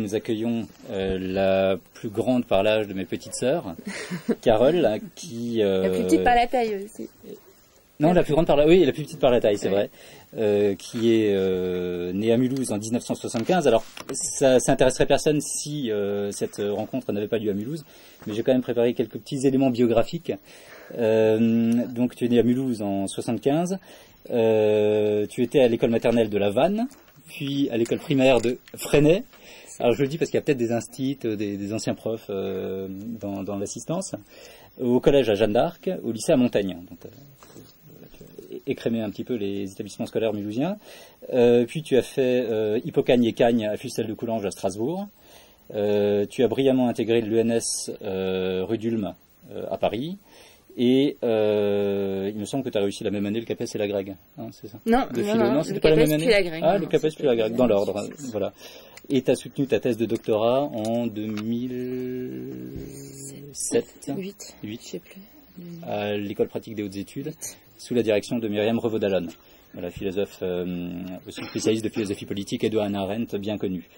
nous accueillons la plus grande par l'âge de mes petites sœurs, Carole, qui... la plus petite par la taille aussi. Non, la plus grande par la, oui, la plus petite par la taille, c'est vrai, euh, qui est euh, née à Mulhouse en 1975. Alors, ça, ça intéresserait personne si euh, cette rencontre n'avait pas lieu à Mulhouse, mais j'ai quand même préparé quelques petits éléments biographiques. donc, tu es née à Mulhouse en 75. tu étais à l'école maternelle de La Vanne, puis à l'école primaire de Freinet. Alors, je le dis parce qu'il y a peut-être des instits, des, anciens profs dans, dans l'assistance. Au collège à Jeanne d'Arc, au lycée à Montaigne. Donc, écrémer un petit peu les établissements scolaires mulhousiens. Euh, puis tu as fait euh, Hippocagne et Cagne à Fussel de Coulanges à Strasbourg. Euh, tu as brillamment intégré l'ENS rue d'Ulm à Paris. Et il me semble que tu as réussi la même année le CAPES et la GREG. Hein, c'est ça? Non, de non, non, c'était pas la même année. La ah, le CAPES puis la GREG, dans l'ordre. Voilà. Et tu as soutenu ta thèse de doctorat en 2007 8, 8. je sais plus. À l'école pratique des hautes études sous la direction de Myriam Revaud-Dallon, la philosophe euh, aussi spécialiste de philosophie politique et de Hannah Arendt, bien connue.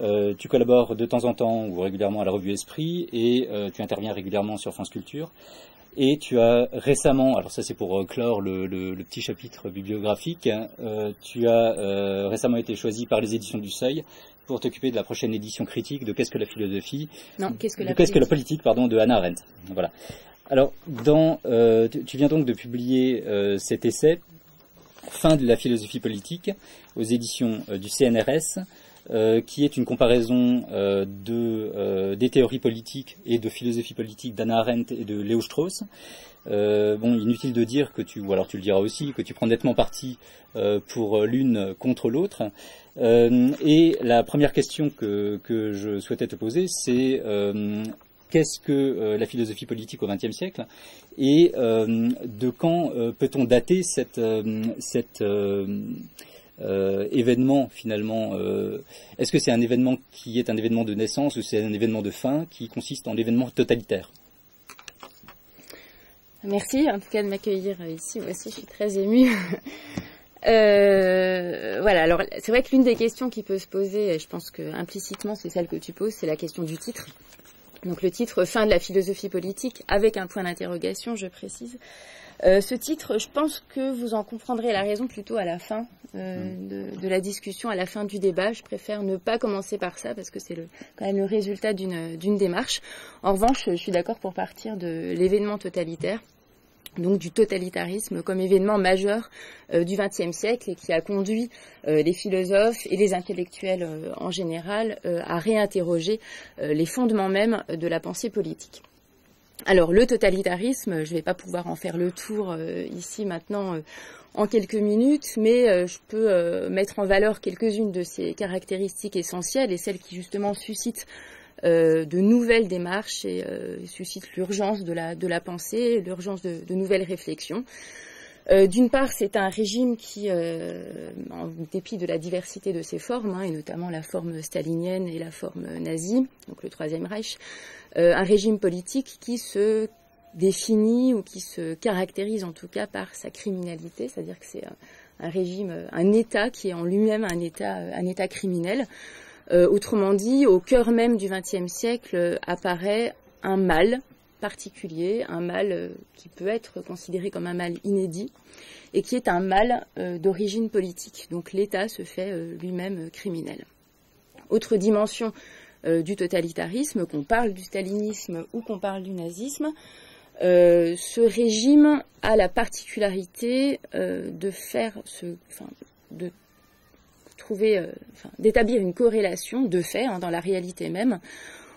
Euh, tu collabores de temps en temps ou régulièrement à la revue Esprit et euh, tu interviens régulièrement sur France Culture. Et tu as récemment, alors ça c'est pour clore le, petit chapitre bibliographique, tu as récemment été choisi par les éditions du Seuil pour t'occuper de la prochaine édition critique de Qu'est-ce que la philosophie Non, qu'est-ce que la, qu'est-ce que la politique pardon, de Hannah Arendt. Voilà. Alors, euh, tu viens donc de publier euh, cet essai, Fin de la philosophie politique, aux éditions euh, du CNRS, qui est une comparaison des théories politiques et de philosophie politique d'Anna Arendt et de Léo Strauss. bon, inutile de dire que tu, ou alors tu le diras aussi, que tu prends nettement parti pour l'une contre l'autre. et la première question que, que je souhaitais te poser, c'est qu'est-ce que euh, la philosophie politique au XXe siècle et euh, de quand euh, peut-on dater cet événement finalement Est-ce que c'est un événement qui est un événement de naissance ou c'est un événement de fin qui consiste en l'événement totalitaire? Merci en tout cas de m'accueillir ici. Moi aussi, je suis très émue. voilà, alors c'est vrai que l'une des questions qui peut se poser, et je pense que implicitement c'est celle que tu poses, c'est la question du titre. Donc le titre Fin de la philosophie politique avec un point d'interrogation, je précise. Euh, ce titre, je pense que vous en comprendrez la raison plutôt à la fin euh, mm. de, la discussion, à la fin du débat. Je préfère ne pas commencer par ça parce que c'est quand même le résultat d'une démarche. En revanche, je suis d'accord pour partir de l'événement totalitaire donc du totalitarisme comme événement majeur euh, du XXe siècle et qui a conduit euh, les philosophes et les intellectuels euh, en général à réinterroger les fondements mêmes de la pensée politique. Alors le totalitarisme, je ne vais pas pouvoir en faire le tour ici maintenant en quelques minutes, mais je peux mettre en valeur quelques-unes de ses caractéristiques essentielles et celles qui justement suscitent euh, de nouvelles démarches et euh, suscite l'urgence de la, de la pensée, l'urgence de, nouvelles réflexions. Euh, D'une part, c'est un régime qui, euh, en dépit de la diversité de ses formes, hein, et notamment la forme stalinienne et la forme nazie, donc le Troisième Reich, euh, un régime politique qui se définit ou qui se caractérise en tout cas par sa criminalité, c'est-à-dire que c'est un, régime, un État qui est en lui-même un État, un État criminel. Autrement dit, au cœur même du XXe siècle apparaît un mal particulier, un mal euh, qui peut être considéré comme un mal inédit et qui est un mal d'origine politique. Donc l'État se fait lui-même criminel. Autre dimension du totalitarisme, qu'on parle du stalinisme ou qu'on parle du nazisme, ce régime a la particularité de faire ce, de euh, d'établir une corrélation de fait hein, dans la réalité même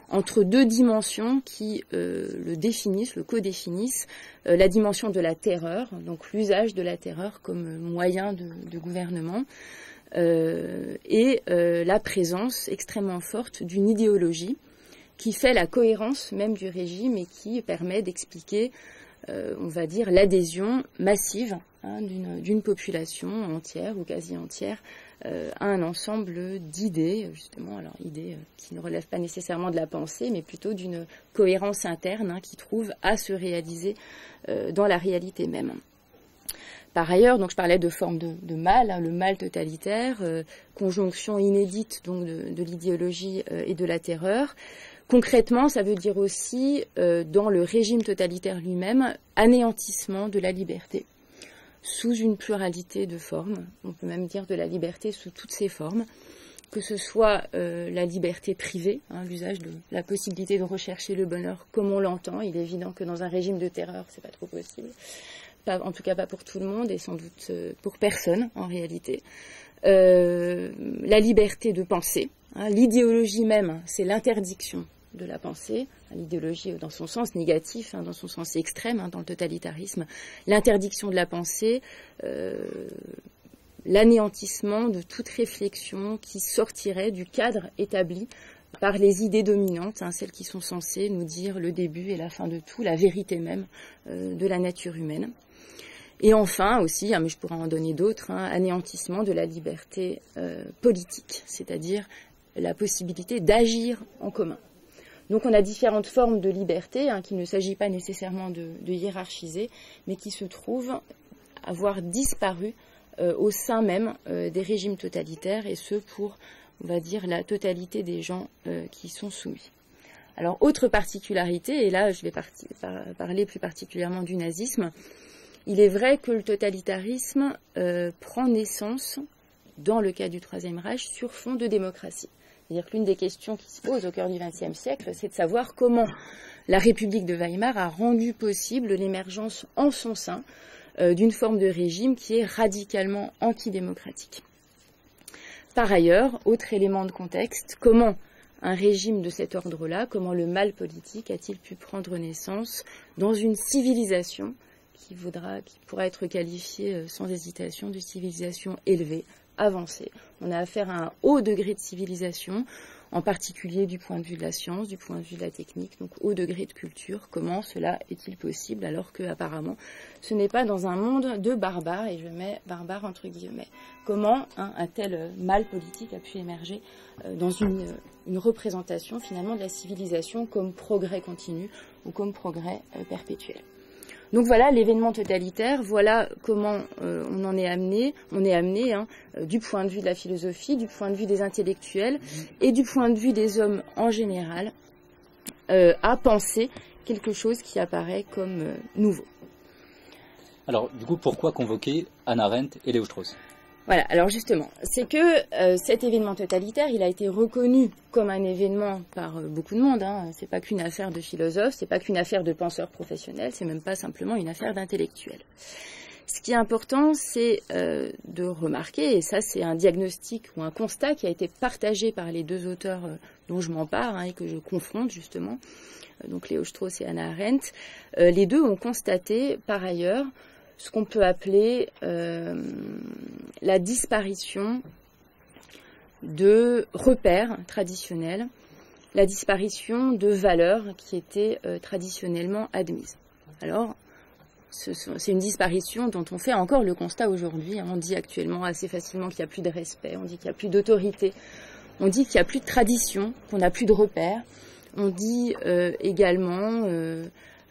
entre deux dimensions qui euh, le définissent, le codéfinissent, euh, la dimension de la terreur, donc l'usage de la terreur comme moyen de, gouvernement, et la présence extrêmement forte d'une idéologie qui fait la cohérence même du régime et qui permet d'expliquer, on va dire, l'adhésion massive hein, d'une population entière ou quasi entière euh, un ensemble d'idées, justement, alors idées euh, qui ne relèvent pas nécessairement de la pensée, mais plutôt d'une cohérence interne hein, qui trouve à se réaliser euh, dans la réalité même. Par ailleurs, donc je parlais de forme de, mal, hein, le mal totalitaire, conjonction inédite donc de, l'idéologie et de la terreur. Concrètement, ça veut dire aussi, dans le régime totalitaire lui-même, anéantissement de la liberté sous une pluralité de formes. On peut même dire de la liberté sous toutes ses formes, que ce soit la liberté privée, hein, l'usage de la possibilité de rechercher le bonheur comme on l'entend. Il est évident que dans un régime de terreur, c'est pas trop possible en tout cas pas pour tout le monde et sans doute euh, pour personne en réalité. Euh, la liberté de penser, hein, l'idéologie même, c'est l'interdiction de la pensée, l'idéologie dans son sens négatif, hein, dans son sens extrême, hein, dans le totalitarisme, l'interdiction de la pensée, euh, l'anéantissement de toute réflexion qui sortirait du cadre établi par les idées dominantes, celles qui sont censées nous dire le début et la fin de tout, la vérité même de la nature humaine. Et enfin aussi, hein, mais je pourrais en donner d'autres, hein, anéantissement de la liberté euh, politique, c'est-à-dire la possibilité d'agir en commun. Donc on a différentes formes de liberté hein, qu'il ne s'agit pas nécessairement de, hiérarchiser, mais qui se trouvent avoir disparu euh, au sein même euh, des régimes totalitaires, et ce pour, on va dire, la totalité des gens qui sont soumis. Alors autre particularité, et là je vais parler plus particulièrement du nazisme, il est vrai que le totalitarisme euh, prend naissance, dans le cas du Troisième Reich, sur fond de démocratie. C'est-à-dire que l'une des questions qui se posent au cœur du XXe siècle, c'est de savoir comment la République de Weimar a rendu possible l'émergence en son sein euh, d'une forme de régime qui est radicalement antidémocratique. Par ailleurs, autre élément de contexte, comment un régime de cet ordre-là, comment le mal politique a-t-il pu prendre naissance dans une civilisation qui, voudra, qui pourra être qualifié euh, sans hésitation de civilisation élevée, avancée. On a affaire à un haut degré de civilisation, en particulier du point de vue de la science, du point de vue de la technique, donc haut degré de culture. Comment cela est-il possible alors que apparemment ce n'est pas dans un monde de barbares, et je mets barbares entre guillemets. Comment un tel mal politique a pu émerger euh, dans une, une, représentation finalement de la civilisation comme progrès continu ou comme progrès euh, perpétuel? Donc voilà l'événement totalitaire, voilà comment euh, on en est amené, on est amené hein, euh, du point de vue de la philosophie, du point de vue des intellectuels et du point de vue des hommes en général euh, à penser quelque chose qui apparaît comme nouveau. Alors du coup, pourquoi convoquer Anna Arendt et Léo Strauss? Voilà, alors justement, c'est que euh, cet événement totalitaire, il a été reconnu comme un événement par euh, beaucoup de monde. Hein. C'est pas qu'une affaire de philosophes, c'est pas qu'une affaire de penseurs professionnels, c'est même pas simplement une affaire d'intellectuels. Ce qui est important, c'est euh, de remarquer, et ça c'est un diagnostic ou un constat qui a été partagé par les deux auteurs dont je m'en parle hein, et que je confronte justement, donc Léo Strauss et Anna Arendt, les deux ont constaté par ailleurs ce qu'on peut appeler euh, la disparition de repères traditionnels, la disparition de valeurs qui étaient euh, traditionnellement admises. Alors, c'est une disparition dont on fait encore le constat aujourd'hui. On dit actuellement assez facilement qu'il n'y a plus de respect, on dit qu'il n'y a plus d'autorité, on dit qu'il n'y a plus de tradition, qu'on n'a plus de repères. On dit euh, également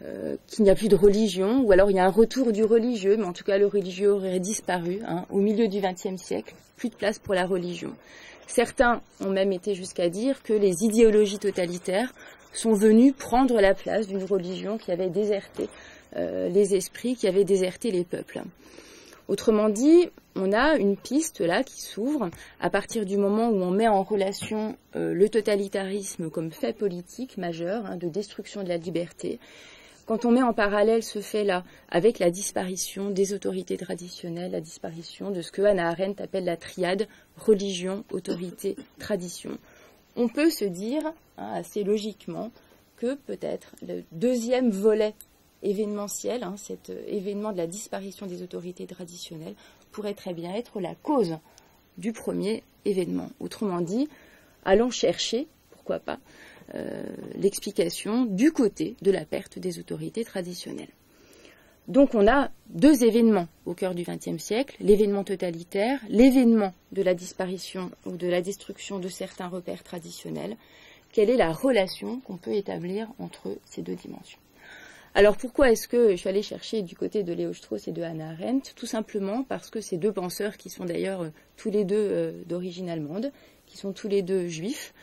euh, qu'il n'y a plus de religion, ou alors il y a un retour du religieux, mais en tout cas le religieux aurait disparu hein, au milieu du XXe siècle, plus de place pour la religion. Certains ont même été jusqu'à dire que les idéologies totalitaires sont venues prendre la place d'une religion qui avait déserté euh, les esprits, qui avait déserté les peuples. Autrement dit, on a une piste là qui s'ouvre à partir du moment où on met en relation euh, le totalitarisme comme fait politique majeur hein, de destruction de la liberté quand on met en parallèle ce fait-là avec la disparition des autorités traditionnelles, la disparition de ce que Hannah Arendt appelle la triade religion, autorité, tradition, on peut se dire hein, assez logiquement que peut-être le deuxième volet événementiel, hein, cet euh, événement de la disparition des autorités traditionnelles, pourrait très bien être la cause du premier événement. Autrement dit, allons chercher, pourquoi pas, l'explication du côté de la perte des autorités traditionnelles. Donc on a deux événements au cœur du XXe siècle, l'événement totalitaire, l'événement de la disparition ou de la destruction de certains repères traditionnels. Quelle est la relation qu'on peut établir entre ces deux dimensions? Alors pourquoi est-ce que je suis allée chercher du côté de Léo Strauss et de Hannah Arendt? Tout simplement parce que ces deux penseurs, qui sont d'ailleurs euh, tous les deux euh, d'origine allemande, qui sont tous les deux juifs,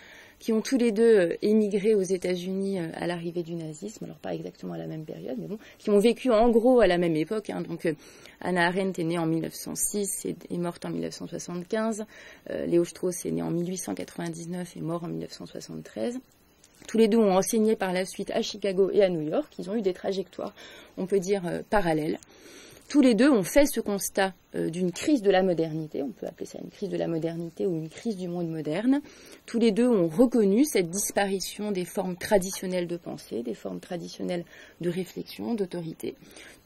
qui ont tous les deux euh, émigré aux États-Unis à l'arrivée du nazisme, alors pas exactement à la même période, mais bon, qui ont vécu en gros à la même époque. Hein. donc Hannah Arendt est née en 1906 et est morte en 1975. Léo Strauss est né en 1899 et mort en 1973. Tous les deux ont enseigné par la suite à Chicago et à New York. Ils ont eu des trajectoires, on peut dire, euh, parallèles. Tous les deux ont fait ce constat euh, d'une crise de la modernité, on peut appeler ça une crise de la modernité ou une crise du monde moderne. Tous les deux ont reconnu cette disparition des formes traditionnelles de pensée, des formes traditionnelles de réflexion, d'autorité.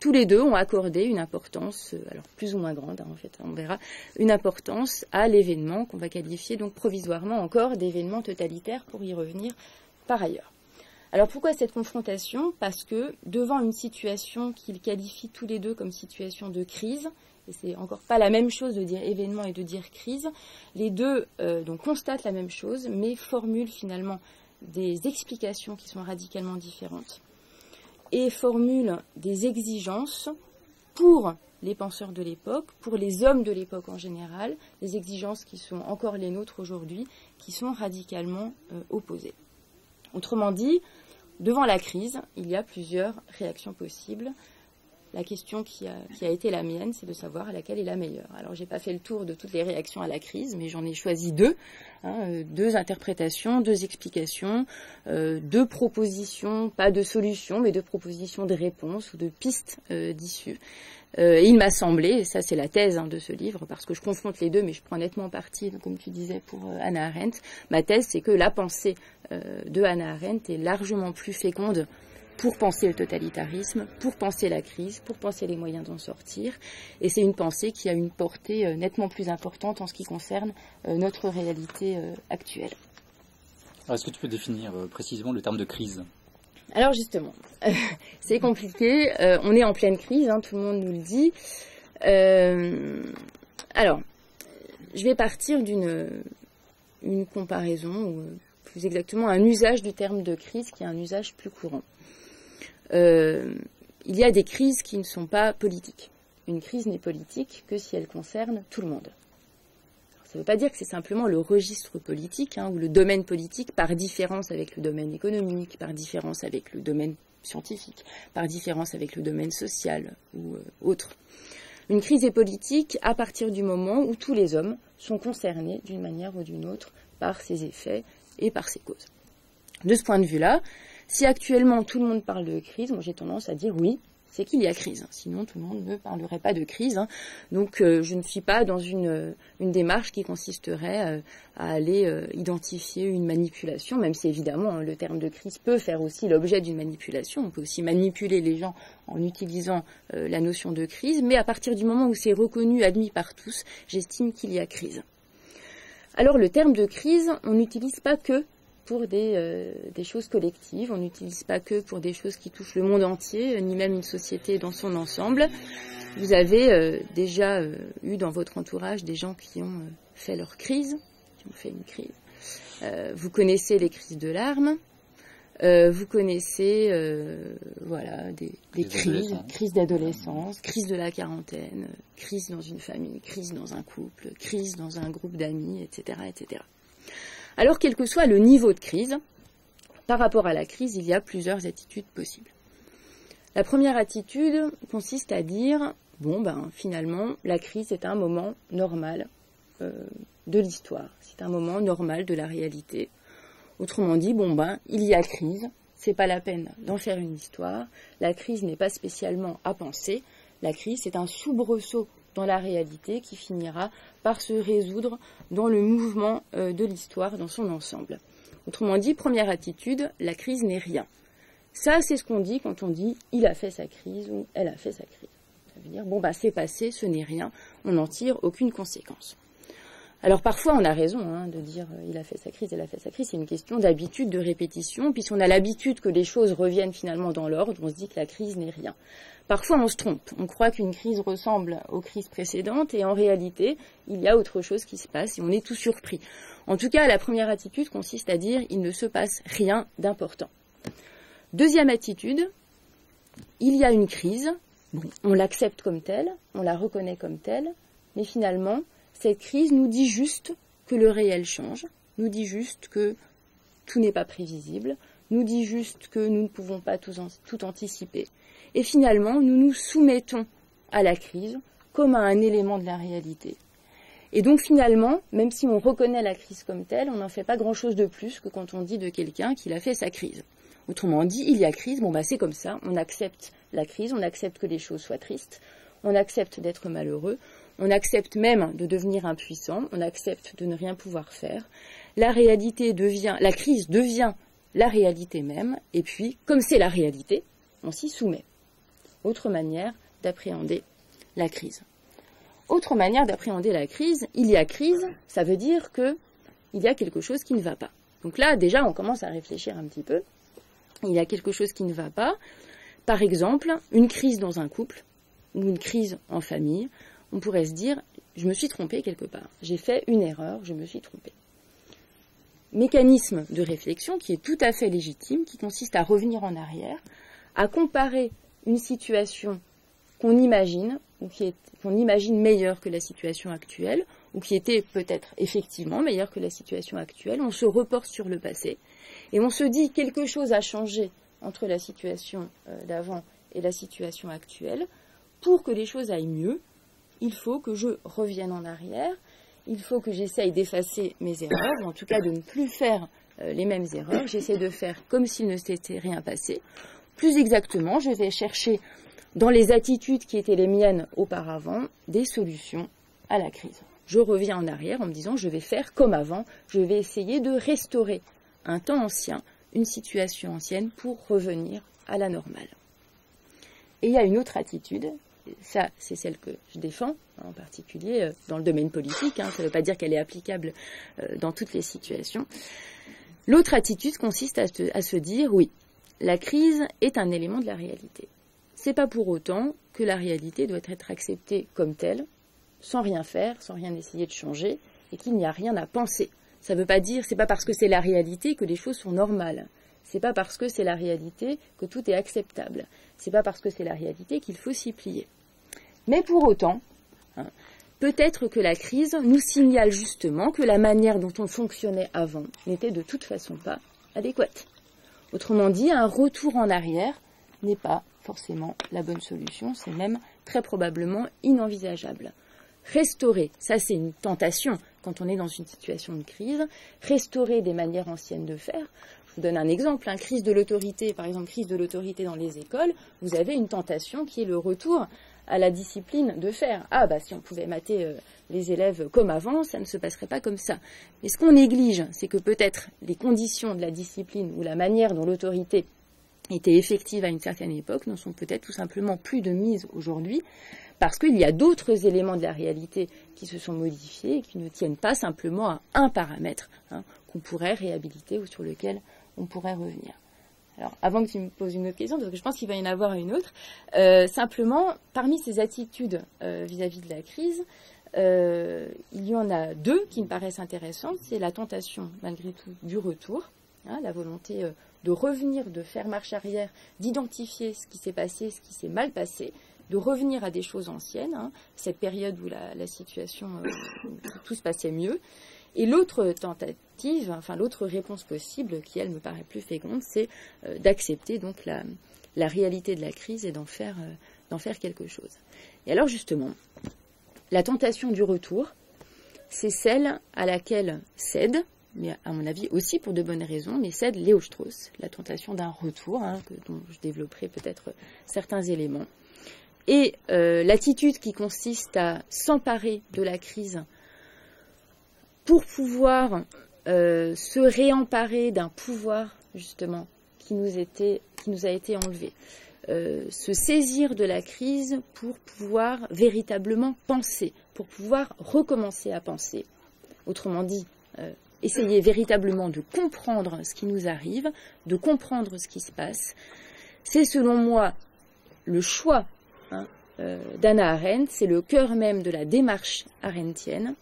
Tous les deux ont accordé une importance, euh, alors plus ou moins grande, hein, en fait, on verra, une importance à l'événement qu'on va qualifier donc provisoirement encore d'événement totalitaire pour y revenir par ailleurs. Alors pourquoi cette confrontation? Parce que devant une situation qu'ils qualifient tous les deux comme situation de crise, et c'est encore pas la même chose de dire événement et de dire crise, les deux euh, constatent la même chose, mais formulent finalement des explications qui sont radicalement différentes et formulent des exigences pour les penseurs de l'époque, pour les hommes de l'époque en général, des exigences qui sont encore les nôtres aujourd'hui, qui sont radicalement euh, opposées. Autrement dit, devant la crise, il y a plusieurs réactions possibles. La question qui a, été la mienne, c'est de savoir laquelle est la meilleure. Alors, je n'ai pas fait le tour de toutes les réactions à la crise, mais j'en ai choisi deux. Hein, euh, deux interprétations, deux explications, euh, deux propositions, pas de solutions, mais de propositions de réponses ou de pistes euh, d'issue. Euh, il m'a semblé, et ça c'est la thèse hein, de ce livre, parce que je confronte les deux, mais je prends nettement parti, comme tu disais, pour euh, Hannah Arendt. Ma thèse, c'est que la pensée euh, de Hannah Arendt est largement plus féconde pour penser le totalitarisme, pour penser la crise, pour penser les moyens d'en sortir. Et c'est une pensée qui a une portée nettement plus importante en ce qui concerne notre réalité actuelle. Est-ce que tu peux définir précisément le terme de crise? Alors justement, c'est compliqué. Euh, on est en pleine crise, hein, tout le monde nous le dit. Euh, alors, je vais partir d'une une comparaison, ou plus exactement un usage du terme de crise qui est un usage plus courant. Euh, il y a des crises qui ne sont pas politiques. Une crise n'est politique que si elle concerne tout le monde. Ne veut pas dire que c'est simplement le registre politique hein, ou le domaine politique par différence avec le domaine économique, par différence avec le domaine scientifique, par différence avec le domaine social ou euh, autre. Une crise est politique à partir du moment où tous les hommes sont concernés d'une manière ou d'une autre par ses effets et par ses causes. De ce point de vue-là, si actuellement tout le monde parle de crise, moi j'ai tendance à dire oui, c'est qu'il y a crise. Sinon, tout le monde ne parlerait pas de crise. Hein. Donc, euh, je ne suis pas dans une, une démarche qui consisterait euh, à aller euh, identifier une manipulation, même si évidemment hein, le terme de crise peut faire aussi l'objet d'une manipulation. On peut aussi manipuler les gens en utilisant la notion de crise, mais à partir du moment où c'est reconnu, admis par tous, j'estime qu'il y a crise. Alors, le terme de crise, on n'utilise pas que pour euh, des, choses collectives. On n'utilise pas que pour des choses qui touchent le monde entier, ni même une société dans son ensemble. Vous avez euh, déjà euh, eu dans votre entourage des gens qui ont fait leur crise, qui ont fait une crise. vous connaissez les crises de larmes. vous connaissez voilà des, crises, crise d'adolescence, crise de la quarantaine, crise dans une famille, crise dans un couple, crise dans un groupe d'amis, etc., etc. Alors, quel que soit le niveau de crise, par rapport à la crise, il y a plusieurs attitudes possibles. La première attitude consiste à dire bon ben finalement la crise est un moment normal euh, de l'histoire, c'est un moment normal de la réalité. Autrement dit, bon ben il y a crise, c'est pas la peine d'en faire une histoire. La crise n'est pas spécialement à penser. La crise c'est un soubresaut dans la réalité qui finira par se résoudre dans le mouvement euh, de l'histoire dans son ensemble. Autrement dit, première attitude, la crise n'est rien. Ça, c'est ce qu'on dit quand on dit il a fait sa crise ou elle a fait sa crise. Ça veut dire bon bah c'est passé, ce n'est rien, on n'en tire aucune conséquence. Alors parfois on a raison hein, de dire euh, il a fait sa crise, elle a fait sa crise, c'est une question d'habitude, de répétition, puisqu'on a l'habitude que les choses reviennent finalement dans l'ordre, on se dit que la crise n'est rien. Parfois, on se trompe. On croit qu'une crise ressemble aux crises précédentes et en réalité, il y a autre chose qui se passe et on est tout surpris. En tout cas, la première attitude consiste à dire il ne se passe rien d'important. Deuxième attitude, il y a une crise, on l'accepte comme telle, on la reconnaît comme telle, mais finalement, cette crise nous dit juste que le réel change, nous dit juste que tout n'est pas prévisible, nous dit juste que nous ne pouvons pas tout, anticiper. Et finalement, nous nous soumettons à la crise comme à un élément de la réalité. Et donc finalement, même si on reconnaît la crise comme telle, on n'en fait pas grand-chose de plus que quand on dit de quelqu'un qu'il a fait sa crise. Autrement dit, il y a crise, bon bah c'est comme ça, on accepte la crise, on accepte que les choses soient tristes, on accepte d'être malheureux, on accepte même de devenir impuissant, on accepte de ne rien pouvoir faire. La crise devient la réalité même, et puis, comme c'est la réalité, on s'y soumet. Autre manière d'appréhender la crise. Autre manière d'appréhender la crise, il y a crise, ça veut dire que il y a quelque chose qui ne va pas. Donc là, déjà, on commence à réfléchir un petit peu il y a quelque chose qui ne va pas. Par exemple, une crise dans un couple ou une crise en famille, on pourrait se dire je me suis trompé quelque part, j'ai fait une erreur, je me suis trompé. Mécanisme de réflexion qui est tout à fait légitime, qui consiste à revenir en arrière, à comparer une situation qu'on imagine ou qu'on imagine meilleure que la situation actuelle, ou qui était peut-être effectivement meilleure que la situation actuelle. On se reporte sur le passé et on se dit quelque chose a changé entre la situation euh, d'avant et la situation actuelle. Pour que les choses aillent mieux, il faut que je revienne en arrière, il faut que j'essaye d'effacer mes erreurs, en tout cas de ne plus faire euh, les mêmes erreurs. J'essaie de faire comme s'il ne s'était rien passé. Plus exactement, je vais chercher dans les attitudes qui étaient les miennes auparavant des solutions à la crise. Je reviens en arrière en me disant je vais faire comme avant, je vais essayer de restaurer un temps ancien, une situation ancienne pour revenir à la normale. Et il y a une autre attitude, ça c'est celle que je défends, en particulier euh, dans le domaine politique, hein, ça ne veut pas dire qu'elle est applicable euh, dans toutes les situations. L'autre attitude consiste à, se dire oui, la crise est un élément de la réalité. C'est pas pour autant que la réalité doit être acceptée comme telle, sans rien faire, sans rien essayer de changer, et qu'il n'y a rien à penser ça ne veut pas dire, c'est pas parce que c'est la réalité que les choses sont normales. C'est pas parce que c'est la réalité que tout est acceptable. C'est pas parce que c'est la réalité qu'il faut s'y plier. Mais pour autant, hein, peut-être que la crise nous signale justement que la manière dont on fonctionnait avant n'était de toute façon pas adéquate. Autrement dit, un retour en arrière n'est pas forcément la bonne solution, c'est même très probablement inenvisageable. Restaurer, ça c'est une tentation, quand on est dans une situation de crise, restaurer des manières anciennes de faire. Je vous donne un exemple, une crise de l'autorité, par exemple crise de l'autorité dans les écoles, vous avez une tentation qui est le retour à la discipline de faire. Ah bah si on pouvait mater euh, les élèves comme avant, ça ne se passerait pas comme ça. Mais ce qu'on néglige, c'est que peut-être les conditions de la discipline ou la manière dont l'autorité était effective à une certaine époque ne sont peut-être tout simplement plus de mise aujourd'hui parce qu'il y a d'autres éléments de la réalité qui se sont modifiés et qui ne tiennent pas simplement à un paramètre hein, qu'on pourrait réhabiliter ou sur lequel on pourrait revenir. Alors, avant que tu me poses une autre question, parce que je pense qu'il va y en avoir une autre, euh, simplement, parmi ces attitudes euh, vis-à-vis de la crise, euh, il y en a deux qui me paraissent intéressantes. C'est la tentation, malgré tout, du retour, hein, la volonté de revenir, de faire marche arrière, d'identifier ce qui s'est passé, ce qui s'est mal passé, de revenir à des choses anciennes, hein, cette période où la, situation, euh, tout se passait mieux. Et l'autre tentative, enfin l'autre réponse possible, qui elle me paraît plus féconde, c'est euh, d'accepter donc la, réalité de la crise et d'en faire, euh, d'en faire quelque chose. Et alors justement, la tentation du retour, c'est celle à laquelle cède, mais à mon avis aussi pour de bonnes raisons, mais cède Léo Strauss, la tentation d'un retour, hein, dont je développerai peut-être certains éléments. Et euh, l'attitude qui consiste à s'emparer de la crise pour pouvoir euh, se réemparer d'un pouvoir justement qui nous, a été enlevé. Euh, se saisir de la crise pour pouvoir véritablement penser, pour pouvoir recommencer à penser. Autrement dit, essayer véritablement de comprendre ce qui nous arrive, de comprendre ce qui se passe. C'est selon moi le choix hein, euh, d'Anna Arendt, c'est le cœur même de la démarche arendtienne.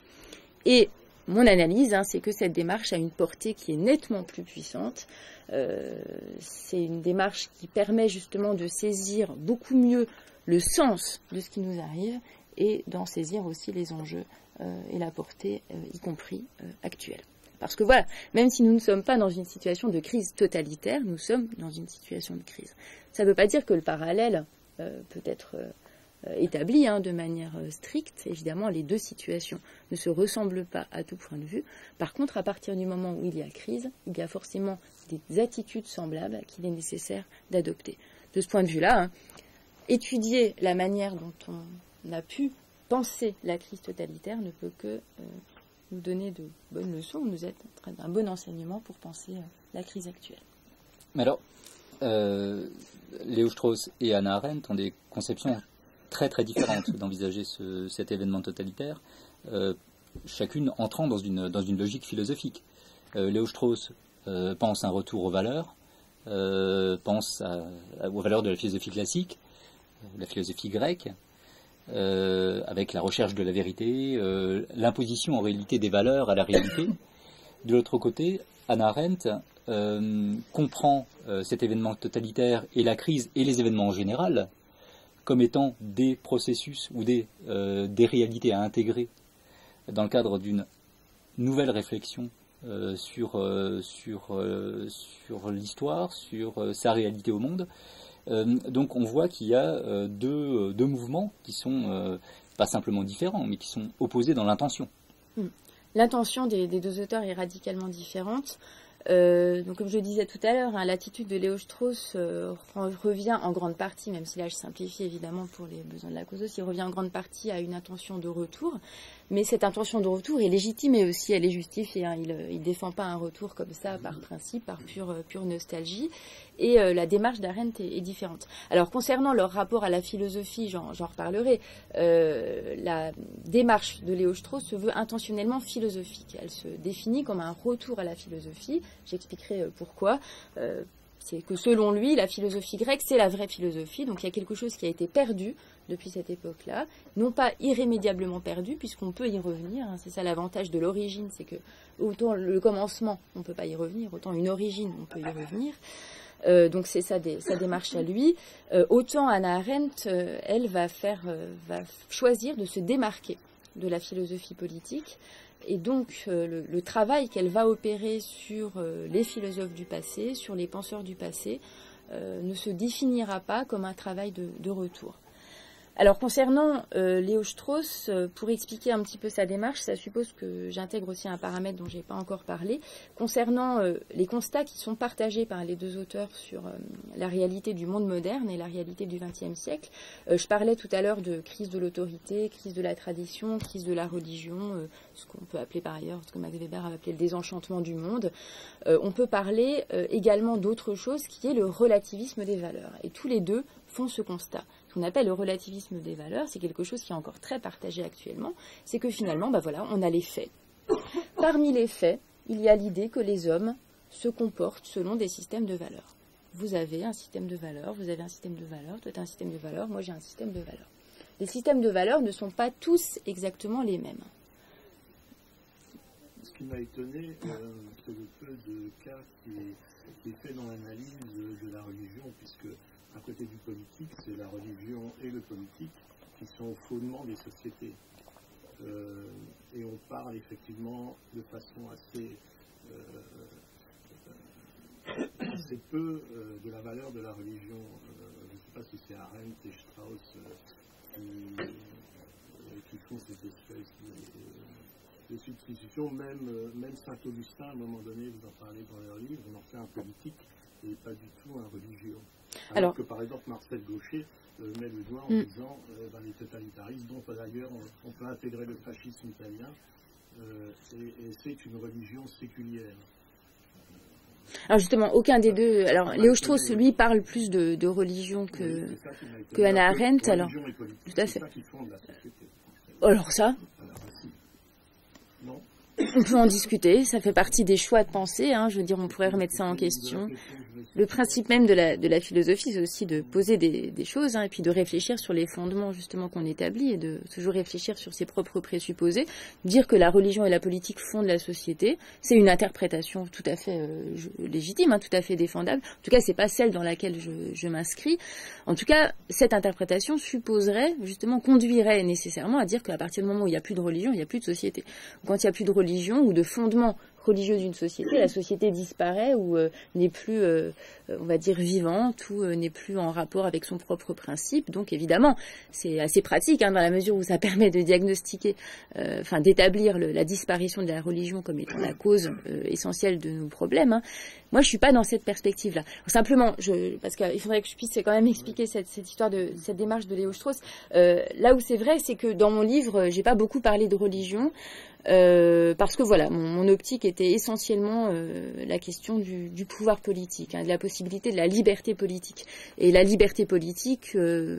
Et mon analyse, hein, c'est que cette démarche a une portée qui est nettement plus puissante. Euh, c'est une démarche qui permet justement de saisir beaucoup mieux le sens de ce qui nous arrive et d'en saisir aussi les enjeux euh, et la portée, euh, y compris actuelle. Parce que voilà, même si nous ne sommes pas dans une situation de crise totalitaire, nous sommes dans une situation de crise. Ça ne veut pas dire que le parallèle peut être euh, établi hein, de manière euh, stricte. Évidemment, les deux situations ne se ressemblent pas à tout point de vue. Par contre, à partir du moment où il y a crise, il y a forcément des attitudes semblables qu'il est nécessaire d'adopter. De ce point de vue-là, hein, étudier la manière dont on a pu penser la crise totalitaire ne peut que euh, nous donner de bonnes leçons, nous être un bon enseignement pour penser la crise actuelle. Mais alors, Léo Strauss et Anna Arendt ont des conceptions très très différentes d'envisager cet événement totalitaire, euh, chacune entrant dans une, dans une logique philosophique. Euh, Léo Strauss euh, pense un retour aux valeurs, pense aux valeurs de la philosophie classique, la philosophie grecque, avec la recherche de la vérité, l'imposition en réalité des valeurs à la réalité. De l'autre côté, Anna Arendt comprend cet événement totalitaire et la crise et les événements en général comme étant des processus ou des, euh, des réalités à intégrer dans le cadre d'une nouvelle réflexion euh, sur, euh, sur, l'histoire, sur sa réalité au monde. donc on voit qu'il y a deux, mouvements qui sont pas simplement différents, mais qui sont opposés dans l'intention. Hmm. L'intention des, deux auteurs est radicalement différente. Euh, donc, comme je disais tout à l'heure, hein, l'attitude de Léo Strauss euh, revient en grande partie, même si là je simplifie évidemment pour les besoins de la cause aussi, revient en grande partie à une intention de retour. Mais cette intention de retour est légitime et aussi elle est justifiée. Hein. Il ne défend pas un retour comme ça par principe, par pure, euh, pure nostalgie. Et la démarche d'Arendt est, différente. Alors concernant leur rapport à la philosophie, j'en reparlerai. la démarche de Léo Strauss se veut intentionnellement philosophique. Elle se définit comme un retour à la philosophie J'expliquerai euh, pourquoi. Euh, c'est que selon lui, la philosophie grecque, c'est la vraie philosophie. Donc il y a quelque chose qui a été perdu depuis cette époque-là, non pas irrémédiablement perdu, puisqu'on peut y revenir. Hein. C'est ça l'avantage de l'origine, c'est que autant le commencement, on ne peut pas y revenir, autant une origine, on peut y revenir. Euh, donc c'est ça sa démarche à lui. autant Anna Arendt, elle va faire, va choisir de se démarquer de la philosophie politique et donc euh, le, travail qu'elle va opérer sur euh, les philosophes du passé, sur les penseurs du passé, euh, ne se définira pas comme un travail de retour. Alors concernant euh, Léo Strauss, euh, pour expliquer un petit peu sa démarche, ça suppose que j'intègre aussi un paramètre dont je n'ai pas encore parlé. Concernant euh, les constats qui sont partagés par les deux auteurs sur la réalité du monde moderne et la réalité du XXe siècle, je parlais tout à l'heure de crise de l'autorité, crise de la tradition, crise de la religion, ce qu'on peut appeler par ailleurs, ce que Max Weber a appelé le désenchantement du monde. on peut parler également d'autre chose qui est le relativisme des valeurs. Et tous les deux font ce constat qu'on appelle le relativisme des valeurs, c'est quelque chose qui est encore très partagé actuellement, c'est que finalement, bah voilà, on a les faits. Parmi les faits, il y a l'idée que les hommes se comportent selon des systèmes de valeurs. Vous avez un système de valeurs, vous avez un système de valeurs, toi tu un système de valeurs, moi j'ai un système de valeurs. Les systèmes de valeurs ne sont pas tous exactement les mêmes. Ce qui m'a étonné, euh, c'est le peu de cas qui est fait dans l'analyse de la religion, puisque à côté du politique, c'est la religion et le politique qui sont au fondement des sociétés. Euh, et on parle effectivement de façon assez, euh, assez peu euh, de la valeur de la religion. je ne sais pas si c'est Arendt et Strauss qui, font cette espèce de, substitution. Même, même Saint-Augustin, à un moment donné, vous en parlez dans leur livre, on en fait un politique et pas du tout un religieux. Alors, que par exemple Marcel Gaucher euh, met le doigt en mm. disant euh, dans les totalitarismes, dont d'ailleurs on, peut intégrer le fascisme italien, euh, et, c'est une religion séculière. Alors justement, aucun des deux. Alors Léo Strauss, lui, parle plus de, religion que, que Anna Arendt. Alors, tout à fait. Alors ça On peut en discuter. Ça fait partie des choix de pensée. Hein. Je veux dire, on pourrait remettre ça en question. Le principe même de la, de la philosophie, c'est aussi de poser des, des choses, hein, et puis de réfléchir sur les fondements justement qu'on établit, et de toujours réfléchir sur ses propres présupposés. Dire que la religion et la politique fondent la société, c'est une interprétation tout à fait euh, légitime, hein, tout à fait défendable. En tout cas, c'est pas celle dans laquelle je, je m'inscris. En tout cas, cette interprétation supposerait justement conduirait nécessairement à dire qu'à partir du moment où il n'y a plus de religion, il n'y a plus de société. Quand il n'y a plus de religion ou de fondement religieux d'une société, la société disparaît ou euh, n'est plus, euh, euh, on va dire, vivante ou n'est plus en rapport avec son propre principe. Donc évidemment, c'est assez pratique hein, dans la mesure où ça permet de diagnostiquer, enfin d'établir la disparition de la religion comme étant la cause essentielle de nos problèmes. Hein. Moi, je suis pas dans cette perspective-là. Simplement, je, parce qu'il faudrait que je puisse quand même expliquer cette, cette histoire de cette démarche de Léo Strauss. là où c'est vrai, c'est que dans mon livre, j'ai pas beaucoup parlé de religion. Euh, parce que voilà, mon, optique était essentiellement euh, la question du, du pouvoir politique, hein, de la possibilité de la liberté politique. Et la liberté polique euh,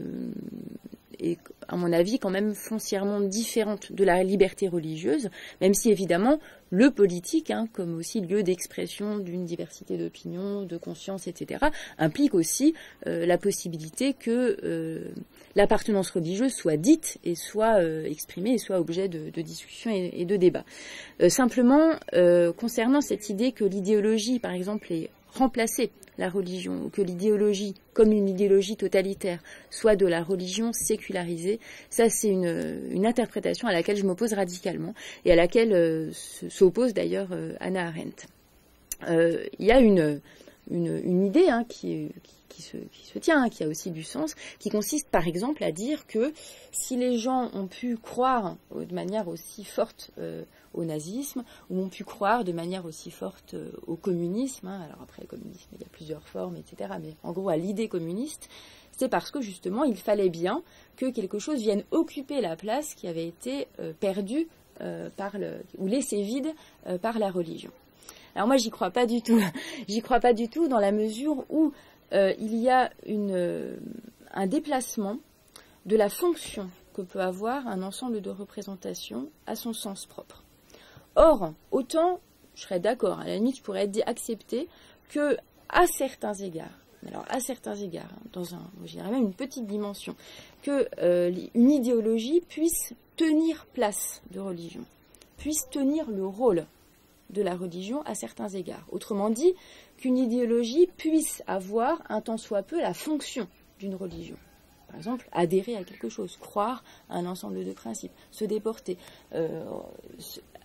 est, à mon avis, quand même foncièrement différente de la liberté religieuse, même si évidemment le politique, hein, comme aussi lieu d'expression d'une diversité d'opinions, de conscience, etc., implique aussi euh, la possibilité que euh, l'appartenance religieuse soit dite et soit euh, exprimée et soit objet de, de discussion et, et, de débat. simplement, concernant cette idée que l'idéologie, par exemple, est remplacée la religion, ou que l'idéologie, comme une idéologie totalitaire, soit de la religion sécularisée, ça c'est une, une, interprétation à laquelle je m'oppose radicalement et à laquelle euh, s'oppose d'ailleurs euh, Anna Arendt. Euh, il y a une, une, une idée hein, qui, qui, se, qui, se, tient, hein, qui a aussi du sens, qui consiste par exemple à dire que si les gens ont pu croire de manière aussi forte au nazisme, ou ont pu croire de manière aussi forte euh, au communisme. Hein. Alors après, le communisme, il y a plusieurs formes, etc. Mais en gros, à l'idée communiste, c'est parce que justement, il fallait bien que quelque chose vienne occuper la place qui avait été euh, perdue euh, par le, ou laissée vide par la religion. Alors moi, j'y crois pas du tout. j'y crois pas du tout dans la mesure où il y a un déplacement de la fonction que peut avoir un ensemble de représentations à son sens propre. Or, autant, je serais d'accord, à la limite, je pourrais être accepter que, à certains égards, alors à certains égards, hein, dans un, je dirais même une petite dimension, que euh, une idéologie puisse tenir place de religion, puisse tenir le rôle de la religion à certains égards. Autrement dit, qu'une idéologie puisse avoir un tant soit peu la fonction d'une religion. Par exemple, adhérer à quelque chose, croire à un ensemble de principes, se déporter, euh,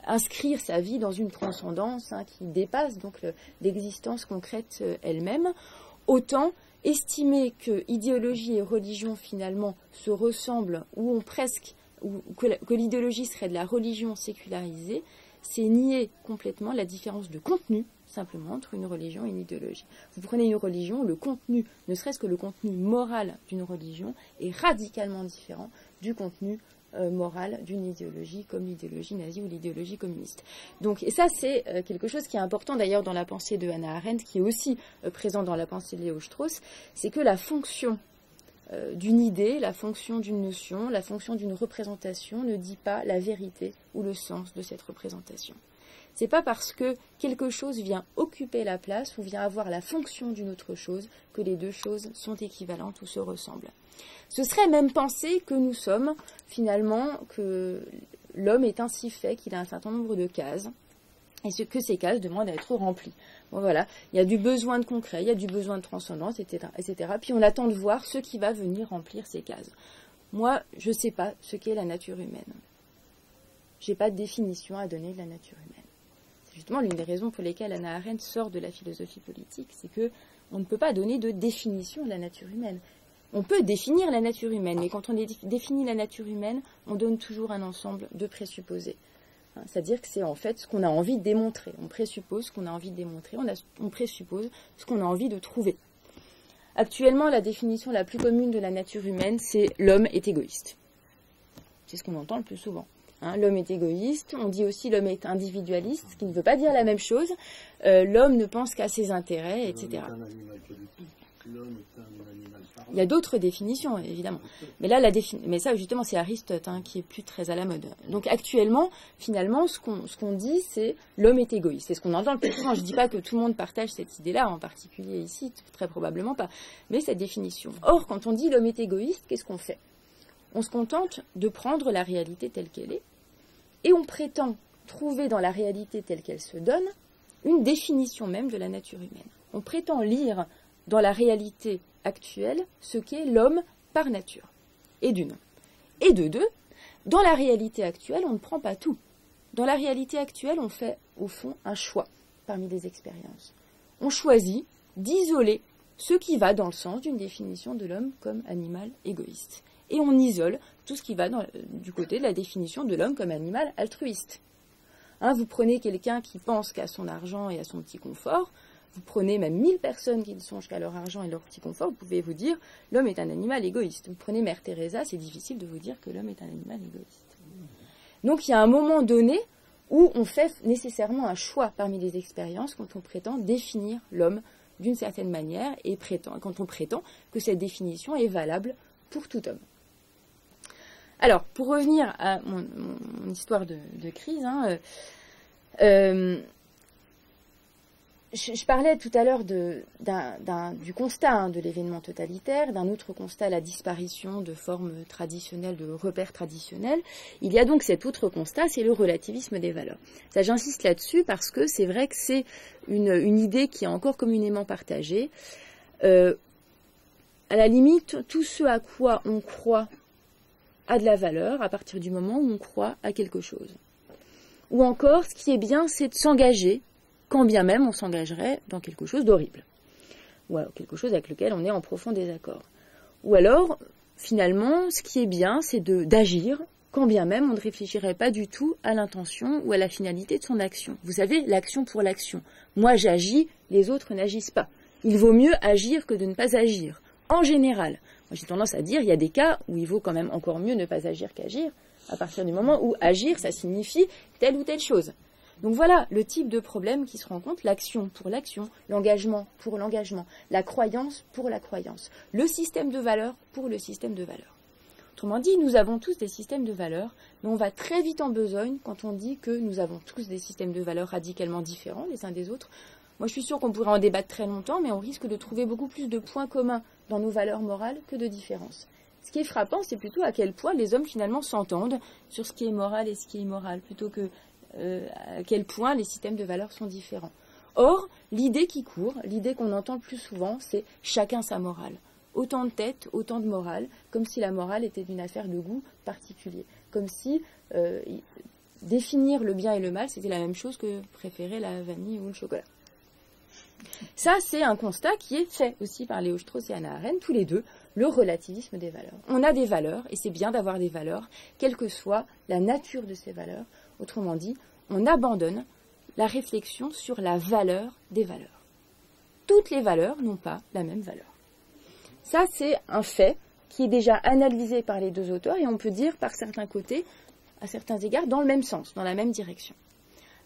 inscrire sa vie dans une transcendance hein, qui dépasse donc l'existence concrète euh, elle-même, autant estimer que idéologie et religion finalement se ressemblent ou ont presque que, que l'idéologie serait de la religion sécularisée, c'est nier complètement la différence de contenu simplement entre une religion et une idéologie. Vous prenez une religion, le contenu, ne serait-ce que le contenu moral d'une religion, est radicalement différent du contenu euh, morale d'une idéologie comme l'idéologie nazie ou l'idéologie communiste. Donc, et ça, c'est euh, quelque chose qui est important d'ailleurs dans la pensée de Hannah Arendt, qui est aussi euh, présent dans la pensée de Léo Strauss, c'est que la fonction d'une idée, la fonction d'une notion, la fonction d'une représentation ne dit pas la vérité ou le sens de cette représentation. C'est pas parce que quelque chose vient occuper la place ou vient avoir la fonction d'une autre chose que les deux choses sont équivalentes ou se ressemblent. Ce serait même penser que nous sommes finalement, que l'homme est ainsi fait qu'il a un certain nombre de cases et que ces cases demandent à être remplies. Bon voilà, il y a du besoin de concret, il y a du besoin de transcendance, etc., etc. Puis on attend de voir ce qui va venir remplir ces cases. Moi, je ne sais pas ce qu'est la nature humaine. Je n'ai pas de définition à donner de la nature humaine. Justement l'une des raisons pour lesquelles Anna Arendt sort de la philosophie politique, c'est que on ne peut pas donner de définition de la nature humaine. On peut définir la nature humaine, mais quand on définit la nature humaine, on donne toujours un ensemble de présupposés. Hein, c'est-à-dire que c'est en fait ce qu'on a envie de démontrer. On présuppose ce qu'on a envie de démontrer, on présuppose ce qu'on a envie de trouver. Actuellement, la définition la plus commune de la nature humaine, c'est l'homme est égoïste. C'est ce qu'on entend le plus souvent. Hein, l'homme est égoïste, on dit aussi l'homme est individualiste, ce qui ne veut pas dire la même chose. Euh, l'homme ne pense qu'à ses intérêts, etc. l'homme est un animal Il y a d'autres définitions, évidemment. Mais là, la mais ça, justement, c'est Aristote hein, qui est plus très à la mode. Donc, actuellement, finalement, ce qu'on ce qu'on dit, c'est l'homme est égoïste. C'est ce qu'on entend le plus souvent. Je ne dis pas que tout le monde partage cette idée-là, en particulier ici, très probablement pas. Mais cette définition. Or, quand on dit l'homme est égoïste, qu'est-ce qu'on fait? On se contente de prendre la réalité telle qu'elle est, et on prétend trouver dans la réalité telle qu'elle se donne une définition même de la nature humaine. On prétend lire dans la réalité actuelle ce qu'est l'homme par nature. Et d'une. Et de deux, dans la réalité actuelle, on ne prend pas tout. Dans la réalité actuelle, on fait au fond un choix parmi les expériences. On choisit d'isoler ce qui va dans le sens d'une définition de l'homme comme animal égoïste. Et on isole tout ce qui va du côté de la définition de l'homme comme animal altruiste. Hein, vous prenez quelqu'un qui pense qu'à son argent et à son petit confort, vous prenez même mille personnes qui ne songent qu'à leur argent et leur petit confort, vous pouvez vous dire l'homme est un animal égoïste. Vous prenez Mère Teresa, c'est difficile de vous dire que l'homme est un animal égoïste. Donc il y a un moment donné où on fait nécessairement un choix parmi les expériences quand on prétend définir l'homme d'une certaine manière et quand on prétend que cette définition est valable pour tout homme. Alors, pour revenir à mon, histoire de, crise, hein, euh, euh, je, parlais tout à l'heure du constat hein, de l'événement totalitaire, d'un autre constat, la disparition de formes traditionnelles, de repères traditionnels. Il y a donc cet autre constat, c'est le relativisme des valeurs. Ça, j'insiste là-dessus parce que c'est vrai que c'est une, idée qui est encore communément partagée. Euh, à la limite, tout ce à quoi on croit a de la valeur à partir du moment où on croit à quelque chose. Ou encore, ce qui est bien, c'est de s'engager quand bien même on s'engagerait dans quelque chose d'horrible, ou alors quelque chose avec lequel on est en profond désaccord. Ou alors, finalement, ce qui est bien, c'est d'agir quand bien même on ne réfléchirait pas du tout à l'intention ou à la finalité de son action. Vous savez, l'action pour l'action. Moi j'agis, les autres n'agissent pas. Il vaut mieux agir que de ne pas agir. En général, j'ai tendance à dire, il y a des cas où il vaut quand même encore mieux ne pas agir qu'agir, à partir du moment où agir, ça signifie telle ou telle chose. Donc voilà le type de problème qui se rencontre, l'action pour l'action, l'engagement pour l'engagement, la croyance pour la croyance, le système de valeurs pour le système de valeurs. Autrement dit, nous avons tous des systèmes de valeurs, mais on va très vite en besogne quand on dit que nous avons tous des systèmes de valeurs radicalement différents les uns des autres. Moi, je suis sûre qu'on pourrait en débattre très longtemps, mais on risque de trouver beaucoup plus de points communs dans nos valeurs morales que de différences. Ce qui est frappant, c'est plutôt à quel point les hommes finalement s'entendent sur ce qui est moral et ce qui est immoral, plutôt que euh, à quel point les systèmes de valeurs sont différents. Or, l'idée qui court, l'idée qu'on entend le plus souvent, c'est chacun sa morale. Autant de tête, autant de morale, comme si la morale était une affaire de goût particulier. Comme si euh, définir le bien et le mal, c'était la même chose que préférer la vanille ou le chocolat. Ça, c'est un constat qui est fait aussi par Léo Strauss et Anna Arendt, tous les deux, le relativisme des valeurs. On a des valeurs, et c'est bien d'avoir des valeurs, quelle que soit la nature de ces valeurs. Autrement dit, on abandonne la réflexion sur la valeur des valeurs. Toutes les valeurs n'ont pas la même valeur. Ça, c'est un fait qui est déjà analysé par les deux auteurs et on peut dire par certains côtés, à certains égards, dans le même sens, dans la même direction.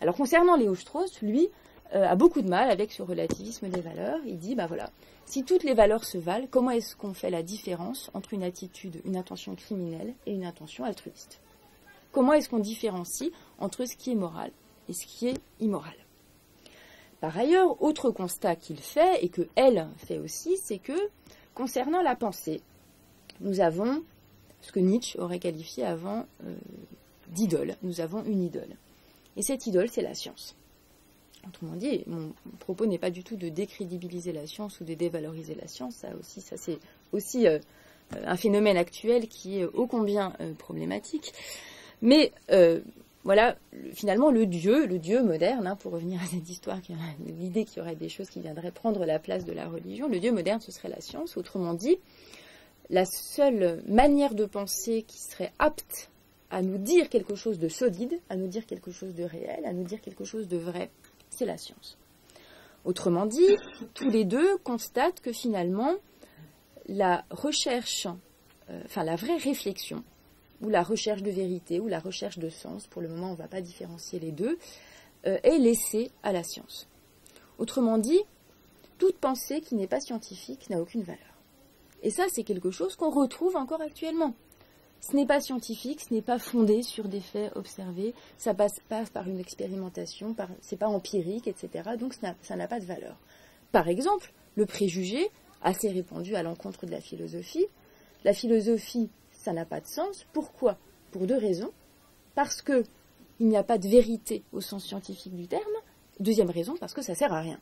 Alors concernant Léo Strauss, lui, euh, a beaucoup de mal avec ce relativisme des valeurs. Il dit, bah voilà, si toutes les valeurs se valent, comment est-ce qu'on fait la différence entre une attitude, une intention criminelle et une intention altruiste? Comment est-ce qu'on différencie entre ce qui est moral et ce qui est immoral? Par ailleurs, autre constat qu'il fait, et que elle fait aussi, c'est que concernant la pensée, nous avons ce que Nietzsche aurait qualifié avant euh, d'idole. Nous avons une idole. Et cette idole, c'est la science. Autrement dit, mon propos n'est pas du tout de décrédibiliser la science ou de dévaloriser la science. Ça aussi, ça c'est aussi euh, un phénomène actuel qui est ô combien euh, problématique. Mais euh, voilà, finalement, le Dieu, le Dieu moderne, hein, pour revenir à cette histoire, l'idée qu'il y aurait des choses qui viendraient prendre la place de la religion, le Dieu moderne, ce serait la science. Autrement dit, la seule manière de penser qui serait apte à nous dire quelque chose de solide, à nous dire quelque chose de réel, à nous dire quelque chose de vrai, c'est la science. Autrement dit, tous les deux constatent que finalement, la recherche, euh, enfin la vraie réflexion, ou la recherche de vérité, ou la recherche de sens, pour le moment on ne va pas différencier les deux, euh, est laissée à la science. Autrement dit, toute pensée qui n'est pas scientifique n'a aucune valeur. Et ça, c'est quelque chose qu'on retrouve encore actuellement. Ce n'est pas scientifique, ce n'est pas fondé sur des faits observés, ça passe pas par une expérimentation, ce c'est pas empirique, etc. Donc ça n'a pas de valeur. Par exemple, le préjugé, assez répandu à l'encontre de la philosophie. La philosophie, ça n'a pas de sens. Pourquoi? Pour deux raisons. Parce qu'il n'y a pas de vérité au sens scientifique du terme. Deuxième raison, parce que ça sert à rien.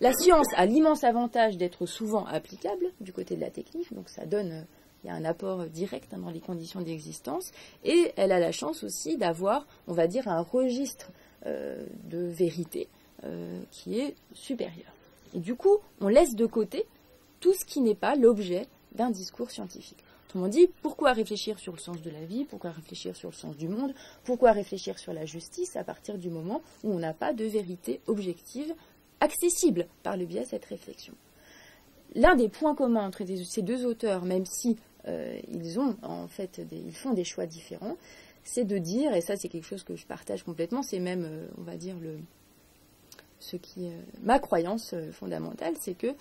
La science a l'immense avantage d'être souvent applicable du côté de la technique, donc ça donne, il y a un apport direct hein, dans les conditions d'existence, et elle a la chance aussi d'avoir, on va dire, un registre euh, de vérité euh, qui est supérieur. Et du coup, on laisse de côté tout ce qui n'est pas l'objet d'un discours scientifique. Autrement dit, pourquoi réfléchir sur le sens de la vie, pourquoi réfléchir sur le sens du monde, pourquoi réfléchir sur la justice à partir du moment où on n'a pas de vérité objective accessible par le biais de cette réflexion? L'un des points communs entre ces deux auteurs, même si euh, ils ont en fait ils font des choix différents, c'est de dire, et ça c'est quelque chose que je partage complètement, c'est même, euh, on va dire, le, ce qui, euh, ma croyance fondamentale, c'est que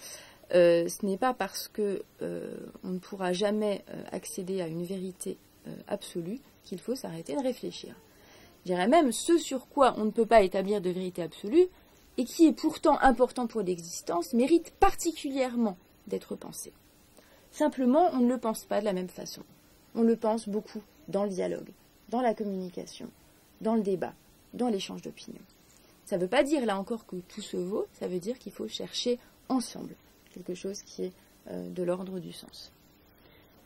ce n'est pas parce que on ne pourra jamais accéder à une vérité absolue qu'il faut s'arrêter de réfléchir. Je dirais même ce sur quoi on ne peut pas établir de vérité absolue, et qui est pourtant important pour l'existence, mérite particulièrement d'être pensé. Simplement, on ne le pense pas de la même façon. On le pense beaucoup dans le dialogue, dans la communication, dans le débat, dans l'échange d'opinions. Ça ne veut pas dire là encore que tout se vaut, ça veut dire qu'il faut chercher ensemble quelque chose qui est euh, de l'ordre du sens.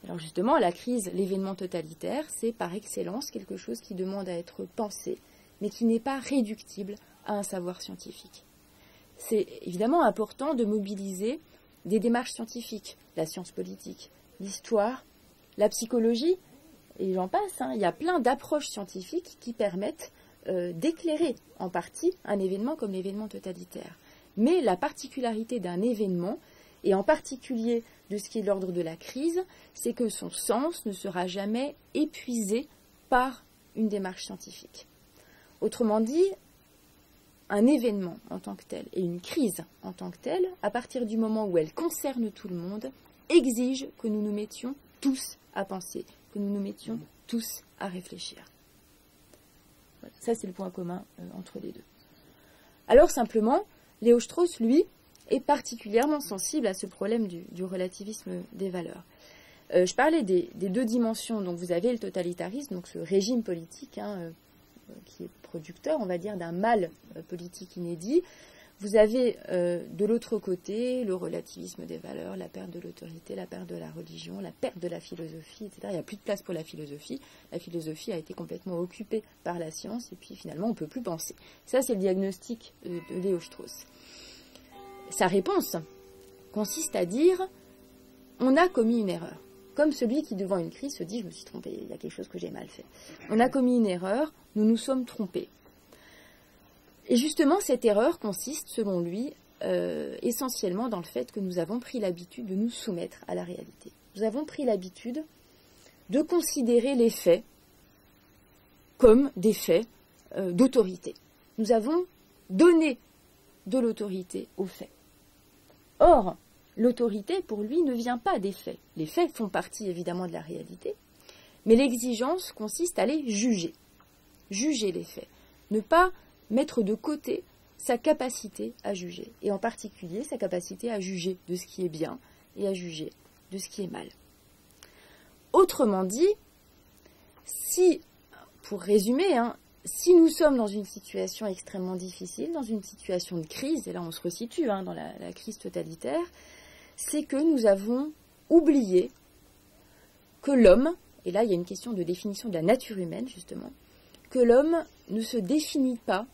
Alors justement, la crise, l'événement totalitaire, c'est par excellence quelque chose qui demande à être pensé, mais qui n'est pas réductible à un savoir scientifique. C'est évidemment important de mobiliser des démarches scientifiques, la science politique, l'histoire, la psychologie, et j'en passe. Hein. Il y a plein d'approches scientifiques qui permettent euh, d'éclairer en partie un événement comme l'événement totalitaire. Mais la particularité d'un événement, et en particulier de ce qui est l'ordre de la crise, c'est que son sens ne sera jamais épuisé par une démarche scientifique. Autrement dit, un événement en tant que tel et une crise en tant que telle, à partir du moment où elle concerne tout le monde, exige que nous nous mettions tous à penser, que nous nous mettions tous à réfléchir. Ça, c'est le point commun euh, entre les deux. Alors simplement, Léo Strauss, lui, est particulièrement sensible à ce problème du, relativisme des valeurs. Euh, je parlais des, deux dimensions. Donc vous avez le totalitarisme, donc ce régime politique hein, euh, qui est producteur, on va dire, d'un mal euh, politique inédit. Vous avez euh, de l'autre côté le relativisme des valeurs, la perte de l'autorité, la perte de la religion, la perte de la philosophie, etc. Il n'y a plus de place pour la philosophie. La philosophie a été complètement occupée par la science et puis finalement on ne peut plus penser. Ça c'est le diagnostic de, de Léo Strauss. Sa réponse consiste à dire on a commis une erreur comme celui qui, devant une crise, se dit Je me suis trompé, il y a quelque chose que j'ai mal fait. On a commis une erreur, nous nous sommes trompés. Et justement, cette erreur consiste, selon lui, euh, essentiellement dans le fait que nous avons pris l'habitude de nous soumettre à la réalité. Nous avons pris l'habitude de considérer les faits comme des faits euh, d'autorité. Nous avons donné de l'autorité aux faits. Or, l'autorité, pour lui, ne vient pas des faits. Les faits font partie évidemment de la réalité, mais l'exigence consiste à les juger. Juger les faits. Ne pas mettre de côté sa capacité à juger, et en particulier sa capacité à juger de ce qui est bien et à juger de ce qui est mal. Autrement dit, si, pour résumer, hein, si nous sommes dans une situation extrêmement difficile, dans une situation de crise, et là on se resitue hein, dans la crise totalitaire, c'est que nous avons oublié que l'homme, et là il y a une question de définition de la nature humaine justement, que l'homme ne se définit pas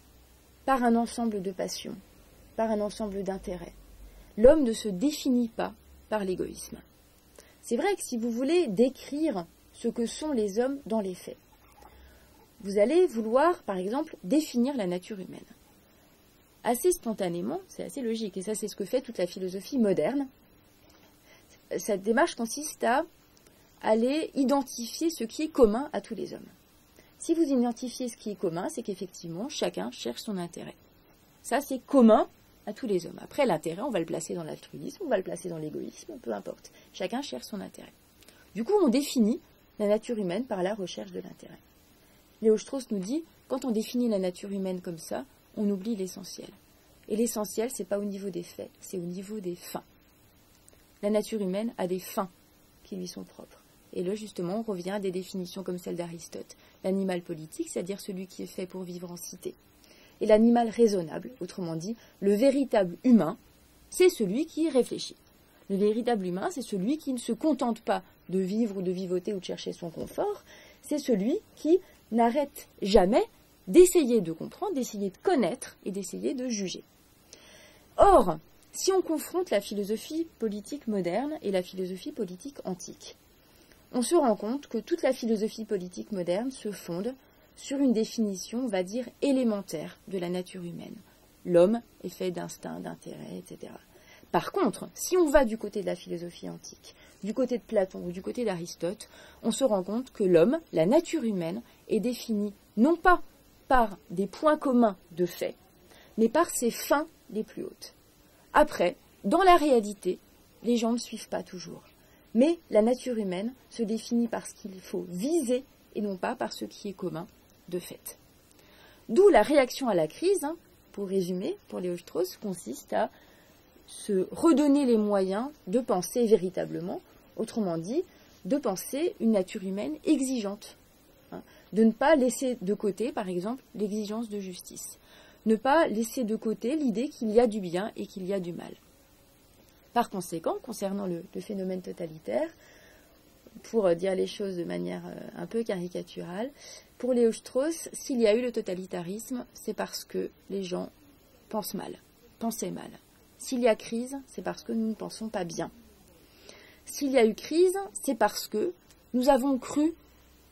par un ensemble de passions, par un ensemble d'intérêts. L'homme ne se définit pas par l'égoïsme. C'est vrai que si vous voulez décrire ce que sont les hommes dans les faits, vous allez vouloir, par exemple, définir la nature humaine. Assez spontanément, c'est assez logique, et ça c'est ce que fait toute la philosophie moderne, cette démarche consiste à aller identifier ce qui est commun à tous les hommes. Si vous identifiez ce qui est commun, c'est qu'effectivement, chacun cherche son intérêt. Ça, c'est commun à tous les hommes. Après, l'intérêt, on va le placer dans l'altruisme, on va le placer dans l'égoïsme, peu importe. Chacun cherche son intérêt. Du coup, on définit la nature humaine par la recherche de l'intérêt. Léo Strauss nous dit, quand on définit la nature humaine comme ça, on oublie l'essentiel. Et l'essentiel, c'est pas au niveau des faits, c'est au niveau des fins. La nature humaine a des fins qui lui sont propres. Et là, justement, on revient à des définitions comme celle d'Aristote. L'animal politique, c'est-à-dire celui qui est fait pour vivre en cité. Et l'animal raisonnable, autrement dit, le véritable humain, c'est celui qui réfléchit. Le véritable humain, c'est celui qui ne se contente pas de vivre ou de vivoter ou de chercher son confort, c'est celui qui n'arrête jamais d'essayer de comprendre, d'essayer de connaître et d'essayer de juger. Or, si on confronte la philosophie politique moderne et la philosophie politique antique, on se rend compte que toute la philosophie politique moderne se fonde sur une définition, on va dire, élémentaire de la nature humaine. L'homme est fait d'instinct, d'intérêt, etc. Par contre, si on va du côté de la philosophie antique, du côté de Platon ou du côté d'Aristote, on se rend compte que l'homme, la nature humaine, est définie non pas par des points communs de fait, mais par ses fins les plus hautes. Après, dans la réalité, les gens ne suivent pas toujours. Mais la nature humaine se définit par ce qu'il faut viser et non pas par ce qui est commun de fait. D'où la réaction à la crise, hein, pour résumer, pour Léo Strauss, consiste à se redonner les moyens de penser véritablement, autrement dit, de penser une nature humaine exigeante, hein, de ne pas laisser de côté, par exemple, l'exigence de justice, ne pas laisser de côté l'idée qu'il y a du bien et qu'il y a du mal. Par conséquent, concernant le, phénomène totalitaire, pour dire les choses de manière euh, un peu caricaturale, pour Léo Strauss, s'il y a eu le totalitarisme, c'est parce que les gens pensent mal, pensaient mal. S'il y a crise, c'est parce que nous ne pensons pas bien. S'il y a eu crise, c'est parce que nous avons cru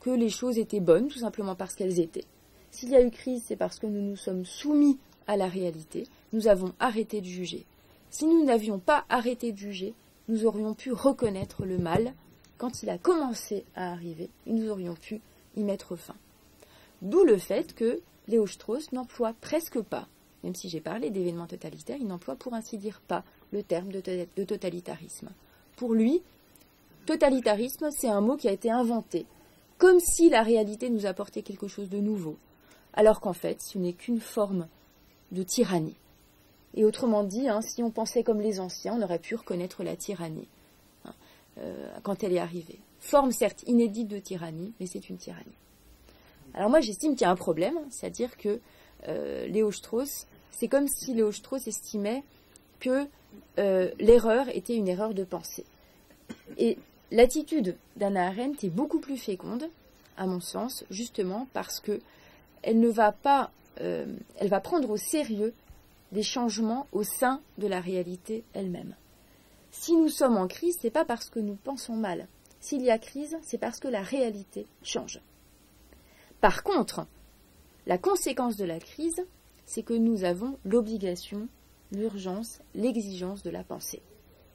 que les choses étaient bonnes, tout simplement parce qu'elles étaient. S'il y a eu crise, c'est parce que nous nous sommes soumis à la réalité, nous avons arrêté de juger. Si nous n'avions pas arrêté de juger, nous aurions pu reconnaître le mal quand il a commencé à arriver et nous aurions pu y mettre fin. D'où le fait que Léo Strauss n'emploie presque pas, même si j'ai parlé d'événements totalitaires, il n'emploie pour ainsi dire pas le terme de, de totalitarisme. Pour lui, totalitarisme, c'est un mot qui a été inventé, comme si la réalité nous apportait quelque chose de nouveau, alors qu'en fait, ce n'est qu'une forme de tyrannie. Et autrement dit, hein, si on pensait comme les anciens, on aurait pu reconnaître la tyrannie hein, euh, quand elle est arrivée. Forme certes inédite de tyrannie, mais c'est une tyrannie. Alors moi j'estime qu'il y a un problème, c'est-à-dire que euh, Léo Strauss, c'est comme si Léo Strauss estimait que euh, l'erreur était une erreur de pensée. Et l'attitude d'Anna Arendt est beaucoup plus féconde, à mon sens, justement parce que elle ne va pas, elle va prendre au sérieux des changements au sein de la réalité elle-même. Si nous sommes en crise, ce n'est pas parce que nous pensons mal. S'il y a crise, c'est parce que la réalité change. Par contre, la conséquence de la crise, c'est que nous avons l'obligation, l'urgence, l'exigence de la pensée.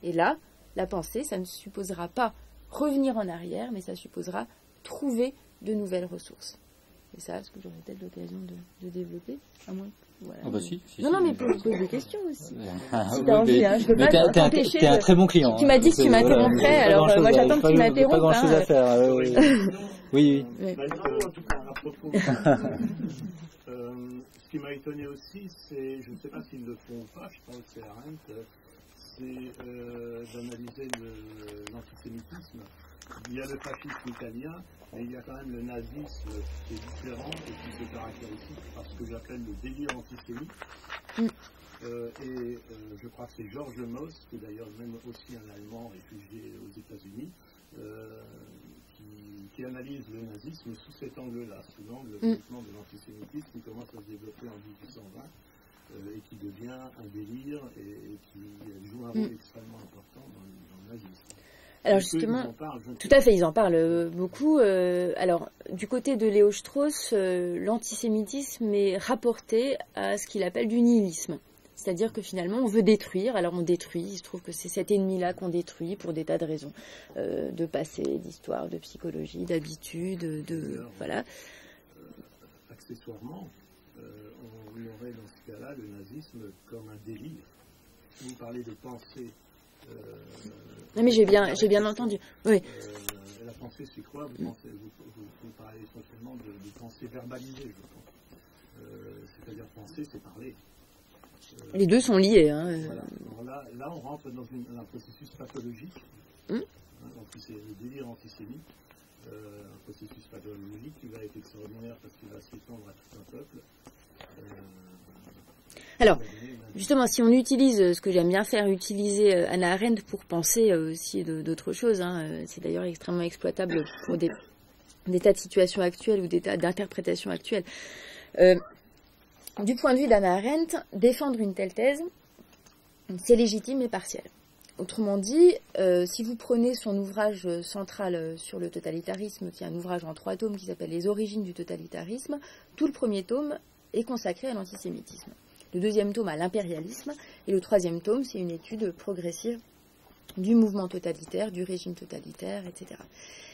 Et là, la pensée, ça ne supposera pas revenir en arrière, mais ça supposera trouver de nouvelles ressources. Et ça, est-ce que j'aurai peut-être l'occasion de, développer à moins ah bah si, non, non, mais pose, pose des questions aussi. Ah, si t'as envie, hein, je peux pas t'empêcher. T'es un, très bon client. Tu m'as dit que tu m'interromprais, alors euh, moi j'attends que tu m'interrompes. Pas grand chose à faire. Euh, oui, oui. oui. Euh, ce qui m'a étonné aussi, c'est, je ne sais pas s'ils le font pas, je pense que c'est Arendt, c'est d'analyser l'antisémitisme. Il y a le fascisme italien, mais il y a quand même le nazisme qui est différent et qui se caractérise par ce que j'appelle le délire antisémite. Mm. Euh, et euh, je crois que c'est Georges Moss, qui est d'ailleurs même aussi un Allemand réfugié aux États-Unis, euh, qui, analyse le nazisme sous cet angle-là, sous l'angle mm. de l'antisémitisme qui commence à se développer en 1820 et qui devient un délire et, qui joue un rôle mm. extrêmement important dans le nazisme. Alors justement, tout à fait, ils en parlent euh, beaucoup. Euh, alors du côté de Léo Strauss, euh, l'antisémitisme est rapporté à ce qu'il appelle du nihilisme. C'est-à-dire que finalement, on veut détruire, alors on détruit, il se trouve que c'est cet ennemi-là qu'on détruit pour des tas de raisons, de passé, d'histoire, de psychologie, d'habitude, de... voilà. accessoirement, on aurait dans ce cas-là le nazisme comme un délire. Vous parlez de pensée. Non, mais j'ai bien, j'ai bien entendu. Oui. la pensée, c'est quoi? Vous, vous, parlez essentiellement de, de pensée verbalisée, je pense. C'est-à-dire penser, c'est parler. Les deux sont liés. Hein. là, là, on rentre dans un processus pathologique, hum? hein, le délire antisémite, euh, un processus pathologique qui va être extraordinaire parce qu'il va s'étendre à tout un peuple. Euh, Alors, justement, si on utilise euh, ce que j'aime bien faire, utiliser Anna Arendt pour penser aussi d'autres choses, hein, c'est d'ailleurs extrêmement exploitable pour des, tas de situations actuelles ou des tas d'interprétations actuelles. Du point de vue d'Anna Arendt, défendre une telle thèse, c'est légitime et partiel. Autrement dit, euh, si vous prenez son ouvrage central sur le totalitarisme, qui est un ouvrage en trois tomes qui s'appelle Les origines du totalitarisme, tout le premier tome est consacré à l'antisémitisme. Le deuxième tome à l'impérialisme et le troisième tome, c'est une étude progressive du mouvement totalitaire, du régime totalitaire, etc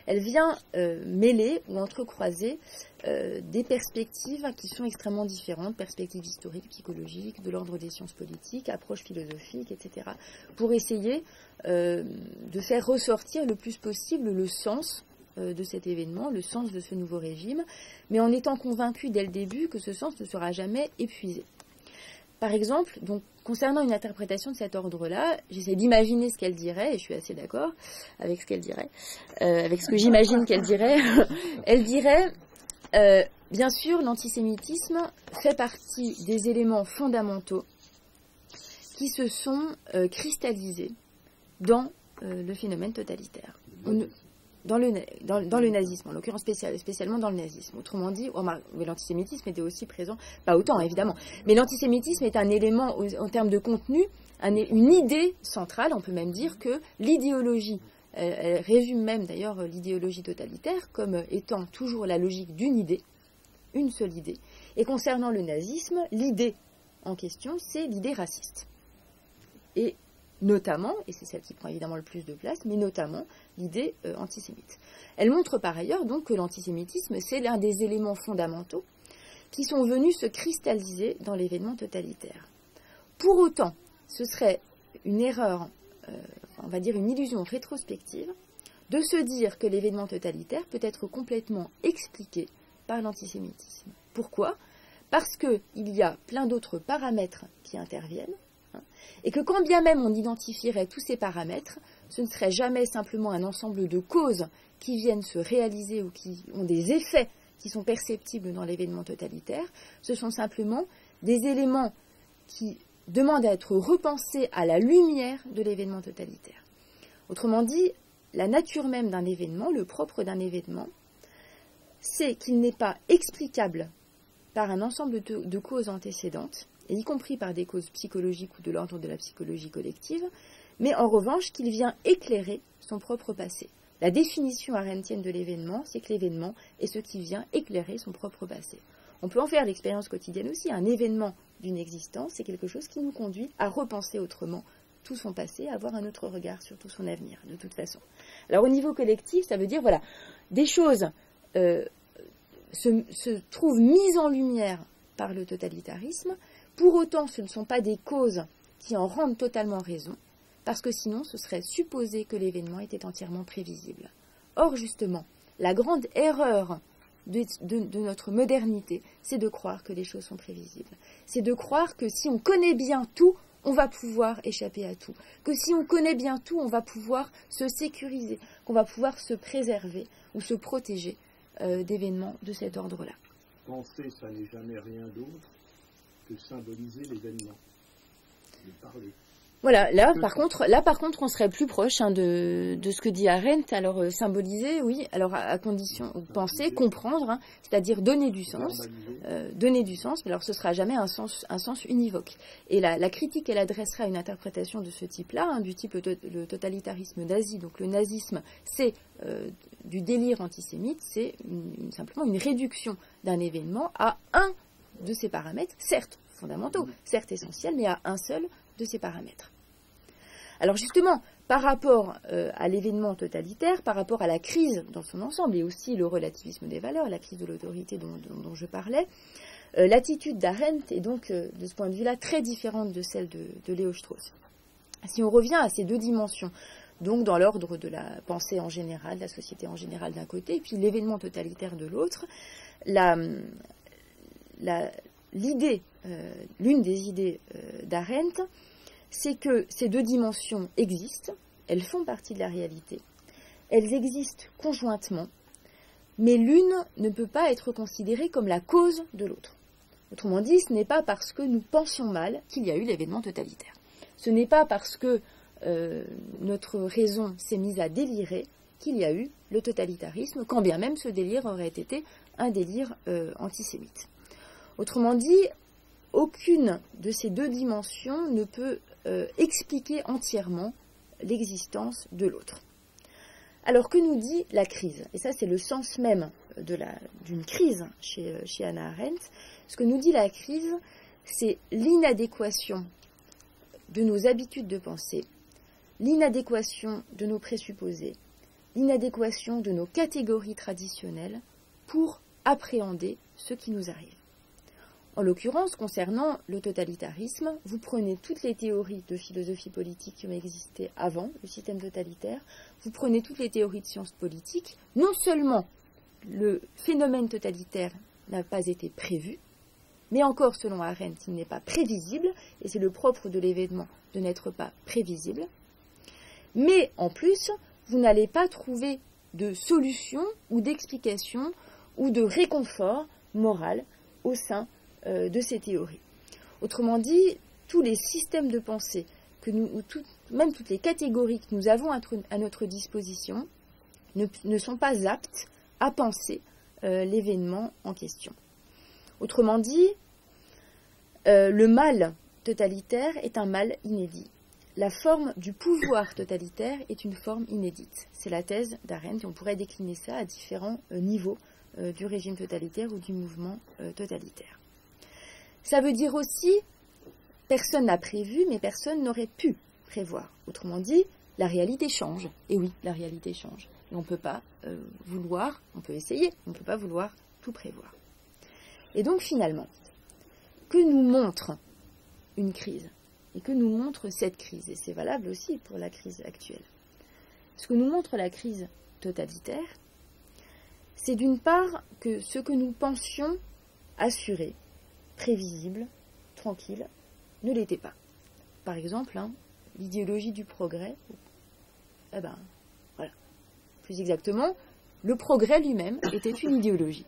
elle vient euh, mêler ou entrecroiser euh, des perspectives qui sont extrêmement différentes, perspectives historiques, psychologiques, de l'ordre des sciences politiques, approches philosophiques, etc., pour essayer euh, de faire ressortir le plus possible le sens de cet événement, le sens de ce nouveau régime, mais en étant convaincu dès le début que ce sens ne sera jamais épuisé. Par exemple, donc, concernant une interprétation de cet ordre-là, j'essaie d'imaginer ce qu'elle dirait, et je suis assez d'accord avec ce qu'elle dirait, euh, avec ce que j'imagine qu'elle dirait. Elle dirait, euh, bien sûr, l'antisémitisme fait partie des éléments fondamentaux qui se sont euh, cristallisés dans le phénomène totalitaire dans le, dans, le nazisme, en l'occurrence spécialement dans le nazisme. Autrement dit, oh, l'antisémitisme était aussi présent, pas autant évidemment, mais l'antisémitisme est un élément en termes de contenu, une idée centrale, on peut même dire que l'idéologie, elle, résume même d'ailleurs l'idéologie totalitaire comme étant toujours la logique d'une idée, une seule idée. Et concernant le nazisme, l'idée en question, c'est l'idée raciste. Et notamment, et c'est celle qui prend évidemment le plus de place, mais notamment l'idée euh, antisémite. Elle montre par ailleurs donc que l'antisémitisme, c'est l'un des éléments fondamentaux qui sont venus se cristalliser dans l'événement totalitaire. Pour autant, ce serait une erreur, euh, on va dire une illusion rétrospective, de se dire que l'événement totalitaire peut être complètement expliqué par l'antisémitisme. Pourquoi? Parce qu'il y a plein d'autres paramètres qui interviennent, et que quand bien même on identifierait tous ces paramètres, ce ne serait jamais simplement un ensemble de causes qui viennent se réaliser ou qui ont des effets qui sont perceptibles dans l'événement totalitaire, ce sont simplement des éléments qui demandent à être repensés à la lumière de l'événement totalitaire. Autrement dit, la nature même d'un événement, le propre d'un événement, c'est qu'il n'est pas explicable par un ensemble de causes antécédentes, y compris par des causes psychologiques ou de l'ordre de la psychologie collective, mais en revanche qu'il vient éclairer son propre passé. La définition arendtienne de l'événement, c'est que l'événement est ce qui vient éclairer son propre passé. On peut en faire l'expérience quotidienne aussi. Un événement d'une existence, c'est quelque chose qui nous conduit à repenser autrement tout son passé, à avoir un autre regard sur tout son avenir, de toute façon. Alors au niveau collectif, ça veut dire, voilà, des choses euh, se, se trouvent mises en lumière par le totalitarisme, pour autant, ce ne sont pas des causes qui en rendent totalement raison, parce que sinon ce serait supposer que l'événement était entièrement prévisible. Or, justement, la grande erreur de, notre modernité, c'est de croire que les choses sont prévisibles. C'est de croire que si on connaît bien tout, on va pouvoir échapper à tout. Que si on connaît bien tout, on va pouvoir se sécuriser, qu'on va pouvoir se préserver ou se protéger euh, d'événements de cet ordre-là. Penser, ça n'est jamais rien d'autre symboliser l'événement, de parler. Voilà, là par contre, là par contre, on serait plus proche hein, de, de, ce que dit Arendt. Alors euh, symboliser, oui. Alors à, condition, penser, comprendre, hein, c'est-à-dire donner du sens, euh, donner du sens. Mais alors ce sera jamais un sens, un sens univoque. Et la, la critique, elle adressera une interprétation de ce type-là, hein, du type le, totalitarisme nazi. Donc le nazisme, c'est euh, du délire antisémite, c'est simplement une réduction d'un événement à un de ces paramètres, certes fondamentaux, certes essentiels, mais à un seul de ces paramètres. Alors justement, par rapport euh, à l'événement totalitaire, par rapport à la crise dans son ensemble, et aussi le relativisme des valeurs, la crise de l'autorité dont, je parlais, L'attitude d'Arendt est donc, de ce point de vue-là, très différente de celle de, de Léo Strauss. Si on revient à ces deux dimensions, donc dans l'ordre de la pensée en général, la société en général d'un côté, et puis l'événement totalitaire de l'autre, l'idée, euh, l'une des idées euh, d'Arendt, c'est que ces deux dimensions existent, elles font partie de la réalité, elles existent conjointement, mais l'une ne peut pas être considérée comme la cause de l'autre. Autrement dit, ce n'est pas parce que nous pensions mal qu'il y a eu l'événement totalitaire. Ce n'est pas parce que euh, notre raison s'est mise à délirer qu'il y a eu le totalitarisme, quand bien même ce délire aurait été un délire antisémite. Autrement dit, aucune de ces deux dimensions ne peut euh, expliquer entièrement l'existence de l'autre. Alors que nous dit la crise? Et ça c'est le sens même d'une crise chez, chez Anna Arendt. Ce que nous dit la crise, c'est l'inadéquation de nos habitudes de pensée l'inadéquation de nos présupposés, l'inadéquation de nos catégories traditionnelles pour appréhender ce qui nous arrive. En l'occurrence, concernant le totalitarisme, vous prenez toutes les théories de philosophie politique qui ont existé avant le système totalitaire, vous prenez toutes les théories de sciences politiques, non seulement le phénomène totalitaire n'a pas été prévu, mais encore selon Arendt, il n'est pas prévisible, et c'est le propre de l'événement de n'être pas prévisible, mais en plus, vous n'allez pas trouver de solution ou d'explication ou de réconfort moral au sein euh, de ces théories. Autrement dit, tous les systèmes de pensée, que nous, ou même toutes les catégories que nous avons à, notre disposition, ne, sont pas aptes à penser euh, l'événement en question. Autrement dit, euh, le mal totalitaire est un mal inédit la forme du pouvoir totalitaire est une forme inédite. C'est la thèse d'Arendt et on pourrait décliner ça à différents niveaux du régime totalitaire ou du mouvement totalitaire. Ça veut dire aussi personne n'a prévu, mais personne n'aurait pu prévoir. Autrement dit, la réalité change. Et oui, la réalité change. On ne peut pas vouloir, on peut essayer, on ne peut pas vouloir tout prévoir. Et donc finalement, que nous montre une crise et que nous montre cette crise. Et c'est valable aussi pour la crise actuelle. Ce que nous montre la crise totalitaire, c'est d'une part que ce que nous pensions assuré, prévisible, tranquille, ne l'était pas. Par exemple, hein, l'idéologie du progrès, eh ben, voilà. Plus exactement, le progrès lui-même était une idéologie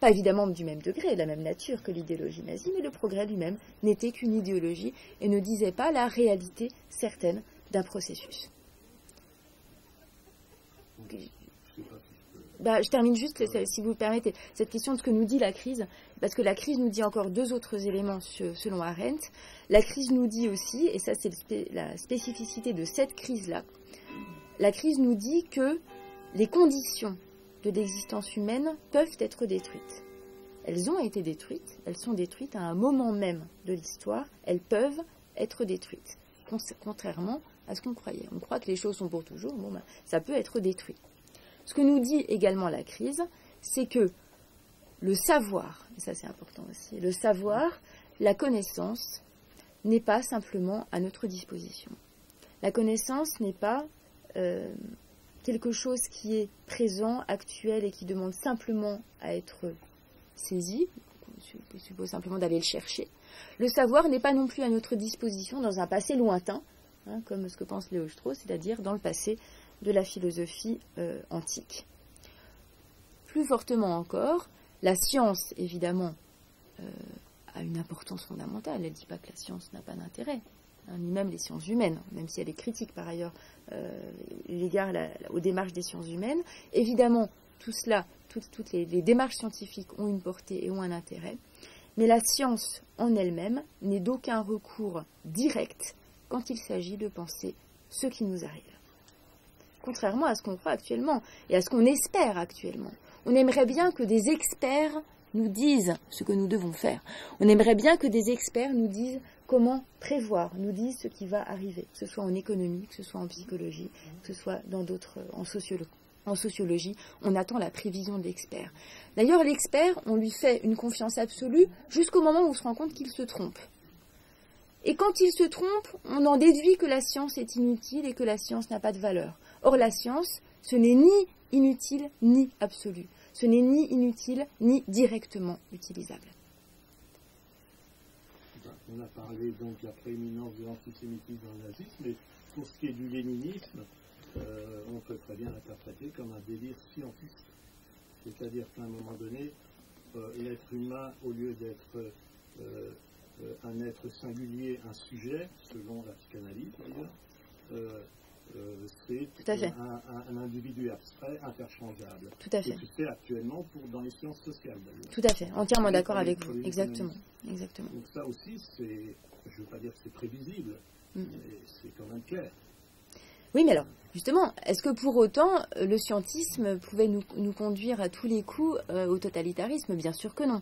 pas évidemment du même degré, de la même nature que l'idéologie nazie, mais le progrès lui-même n'était qu'une idéologie et ne disait pas la réalité certaine d'un processus. Bah, je termine juste, si vous permettez, cette question de ce que nous dit la crise, parce que la crise nous dit encore deux autres éléments selon Arendt. La crise nous dit aussi, et ça c'est la spécificité de cette crise-là, la crise nous dit que les conditions de l'existence humaine peuvent être détruites. Elles ont été détruites, elles sont détruites à un moment même de l'histoire, elles peuvent être détruites, contrairement à ce qu'on croyait. On croit que les choses sont pour toujours, bon ben, ça peut être détruit. Ce que nous dit également la crise, c'est que le savoir, et ça c'est important aussi, le savoir, la connaissance, n'est pas simplement à notre disposition. La connaissance n'est pas euh, quelque chose qui est présent, actuel et qui demande simplement à être saisi, je suppose simplement d'aller le chercher. Le savoir n'est pas non plus à notre disposition dans un passé lointain, hein, comme ce que pense Léo Strauss, c'est-à-dire dans le passé de la philosophie euh, antique. Plus fortement encore, la science, évidemment, euh, a une importance fondamentale. Elle ne dit pas que la science n'a pas d'intérêt, hein, ni même les sciences humaines, même si elle est critique par ailleurs euh, l'égard aux démarches des sciences humaines. Évidemment, tout cela, toutes, les, démarches scientifiques ont une portée et ont un intérêt, mais la science en elle-même n'est d'aucun recours direct quand il s'agit de penser ce qui nous arrive. Contrairement à ce qu'on croit actuellement et à ce qu'on espère actuellement. On aimerait bien que des experts nous disent ce que nous devons faire. On aimerait bien que des experts nous disent comment prévoir, nous disent ce qui va arriver, que ce soit en économie, que ce soit en psychologie, que ce soit dans d'autres, en sociologie, En sociologie, on attend la prévision de l'expert. D'ailleurs, l'expert, on lui fait une confiance absolue jusqu'au moment où on se rend compte qu'il se trompe. Et quand il se trompe, on en déduit que la science est inutile et que la science n'a pas de valeur. Or, la science, ce n'est ni inutile ni absolu. Ce n'est ni inutile ni directement utilisable. On a parlé donc de la prééminence de l'antisémitisme dans le nazisme, mais pour ce qui est du léninisme, euh, on peut très bien l'interpréter comme un délire scientifique. C'est-à-dire qu'à un moment donné, euh, l'être humain, au lieu d'être euh, un être singulier, un sujet, selon la psychanalyse d'ailleurs, c'est un, un, individu abstrait interchangeable. Tout à fait. Actuellement pour, dans les sciences sociales d'ailleurs. Tout à fait, entièrement d'accord avec vous. Exactement. Exactement. Donc ça aussi, c'est, je ne veux pas dire que c'est prévisible, mm. mais c'est quand même clair. Oui, mais alors, justement, est-ce que pour autant euh, le scientisme pouvait nous, conduire à tous les coups euh, au totalitarisme? Bien sûr que non.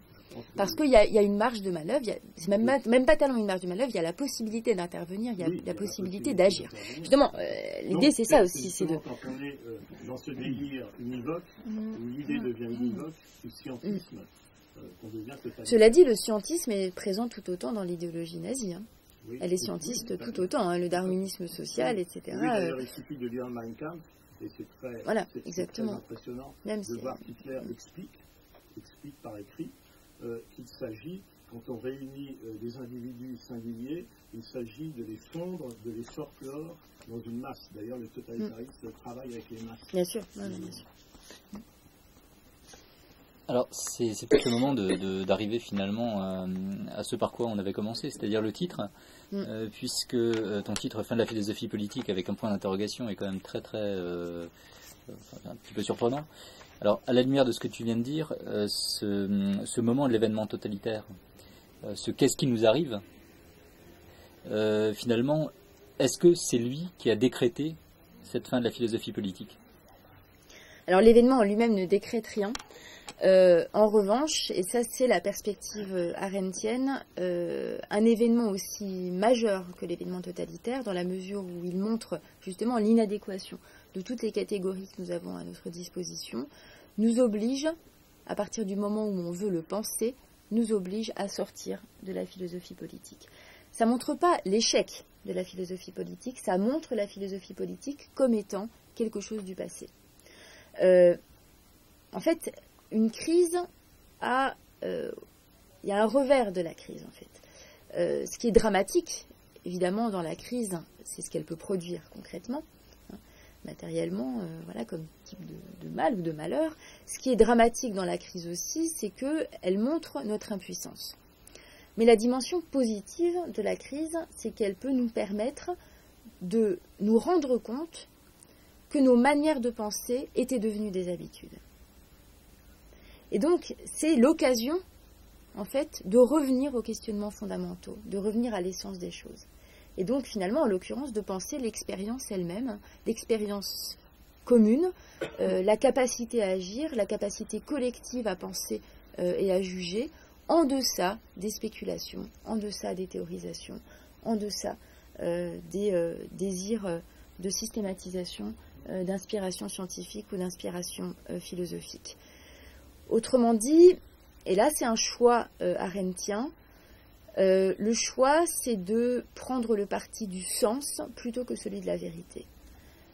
Parce qu'il y, a une marge de manœuvre, c'est même, même, pas tellement une marge de manœuvre, il y a la possibilité d'intervenir, il y a la possibilité d'agir. Justement, euh, l'idée c'est ça aussi. c'est de... Quand on est dans ce délire univoque, mm. où l'idée mm. devient univoque, le scientisme, qu'on devient Cela dit, le scientisme est présent tout autant dans l'idéologie nazie. Hein elle est scientiste tout autant, hein, le darwinisme social, etc. Oui, d'ailleurs, il suffit de lire Mein Kampf, et c'est très, voilà, exactement. Très impressionnant de voir qu'Hitler explique, explique par écrit, euh, qu'il s'agit, quand on réunit euh, des individus singuliers, il s'agit de les fondre, de les sorclore dans une masse. D'ailleurs, le totalitarisme mm. travaille avec les masses. Bien sûr, bien sûr. Alors, c'est peut-être le moment d'arriver finalement euh, à, ce par quoi on avait commencé, c'est-à-dire le titre, mm. euh, puisque euh, ton titre Fin de la philosophie politique avec un point d'interrogation est quand même très très un petit peu surprenant. Alors, à la lumière de ce que tu viens de dire, ce, moment de l'événement totalitaire, ce qu'est-ce qui nous arrive, finalement, est-ce que c'est lui qui a décrété cette fin de la philosophie politique? Alors, l'événement en lui-même ne décrète rien. Euh, en revanche, et ça c'est la perspective euh, arendtienne, euh, un événement aussi majeur que l'événement totalitaire, dans la mesure où il montre justement l'inadéquation de toutes les catégories que nous avons à notre disposition, nous oblige, à partir du moment où on veut le penser, nous oblige à sortir de la philosophie politique. Ça ne montre pas l'échec de la philosophie politique, ça montre la philosophie politique comme étant quelque chose du passé. en fait, une crise a. Euh, il y a un revers de la crise, en fait. Euh, ce qui est dramatique, évidemment, dans la crise, c'est ce qu'elle peut produire concrètement, matériellement, euh, voilà, comme type de, mal ou de malheur. Ce qui est dramatique dans la crise aussi, c'est qu'elle montre notre impuissance. Mais la dimension positive de la crise, c'est qu'elle peut nous permettre de nous rendre compte que nos manières de penser étaient devenues des habitudes. Et donc, c'est l'occasion, en fait, de revenir aux questionnements fondamentaux, de revenir à l'essence des choses. Et donc, finalement, en l'occurrence, de penser l'expérience elle-même, l'expérience commune, euh, la capacité à agir, la capacité collective à penser euh, et à juger, en deçà des spéculations, en deçà des théorisations, en deçà euh, des désirs de systématisation, d'inspiration scientifique ou d'inspiration philosophique. Autrement dit, et là c'est un choix arendtien, euh, le choix c'est de prendre le parti du sens plutôt que celui de la vérité.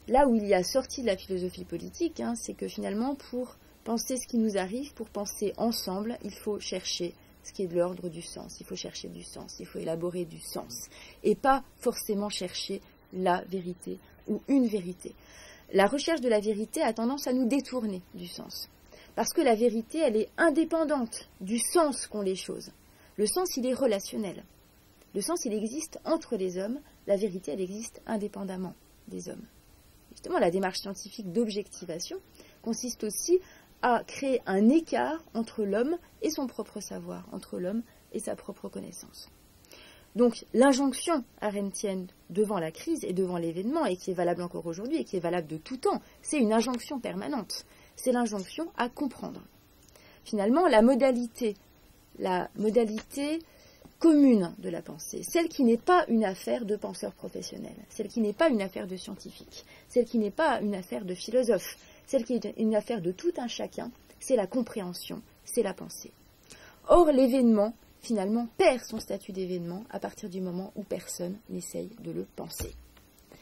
Là où il y a sorti de la philosophie politique, hein, c'est que finalement pour penser ce qui nous arrive, pour penser ensemble, il faut chercher ce qui est de l'ordre du sens, il faut chercher du sens, il faut élaborer du sens, et pas forcément chercher la vérité ou une vérité. La recherche de la vérité a tendance à nous détourner du sens. Parce que la vérité, elle est indépendante du sens qu'ont les choses. Le sens, il est relationnel. Le sens, il existe entre les hommes. La vérité, elle existe indépendamment des hommes. Justement, la démarche scientifique d'objectivation consiste aussi à créer un écart entre l'homme et son propre savoir, entre l'homme et sa propre connaissance. Donc l'injonction arendtienne devant la crise et devant l'événement, et qui est valable encore aujourd'hui, et qui est valable de tout temps, c'est une injonction permanente c'est l'injonction à comprendre. Finalement, la modalité, la modalité commune de la pensée, celle qui n'est pas une affaire de penseurs professionnels, celle qui n'est pas une affaire de scientifiques, celle qui n'est pas une affaire de philosophes, celle qui est une affaire de tout un chacun, c'est la compréhension, c'est la pensée. Or, l'événement, finalement, perd son statut d'événement à partir du moment où personne n'essaye de le penser.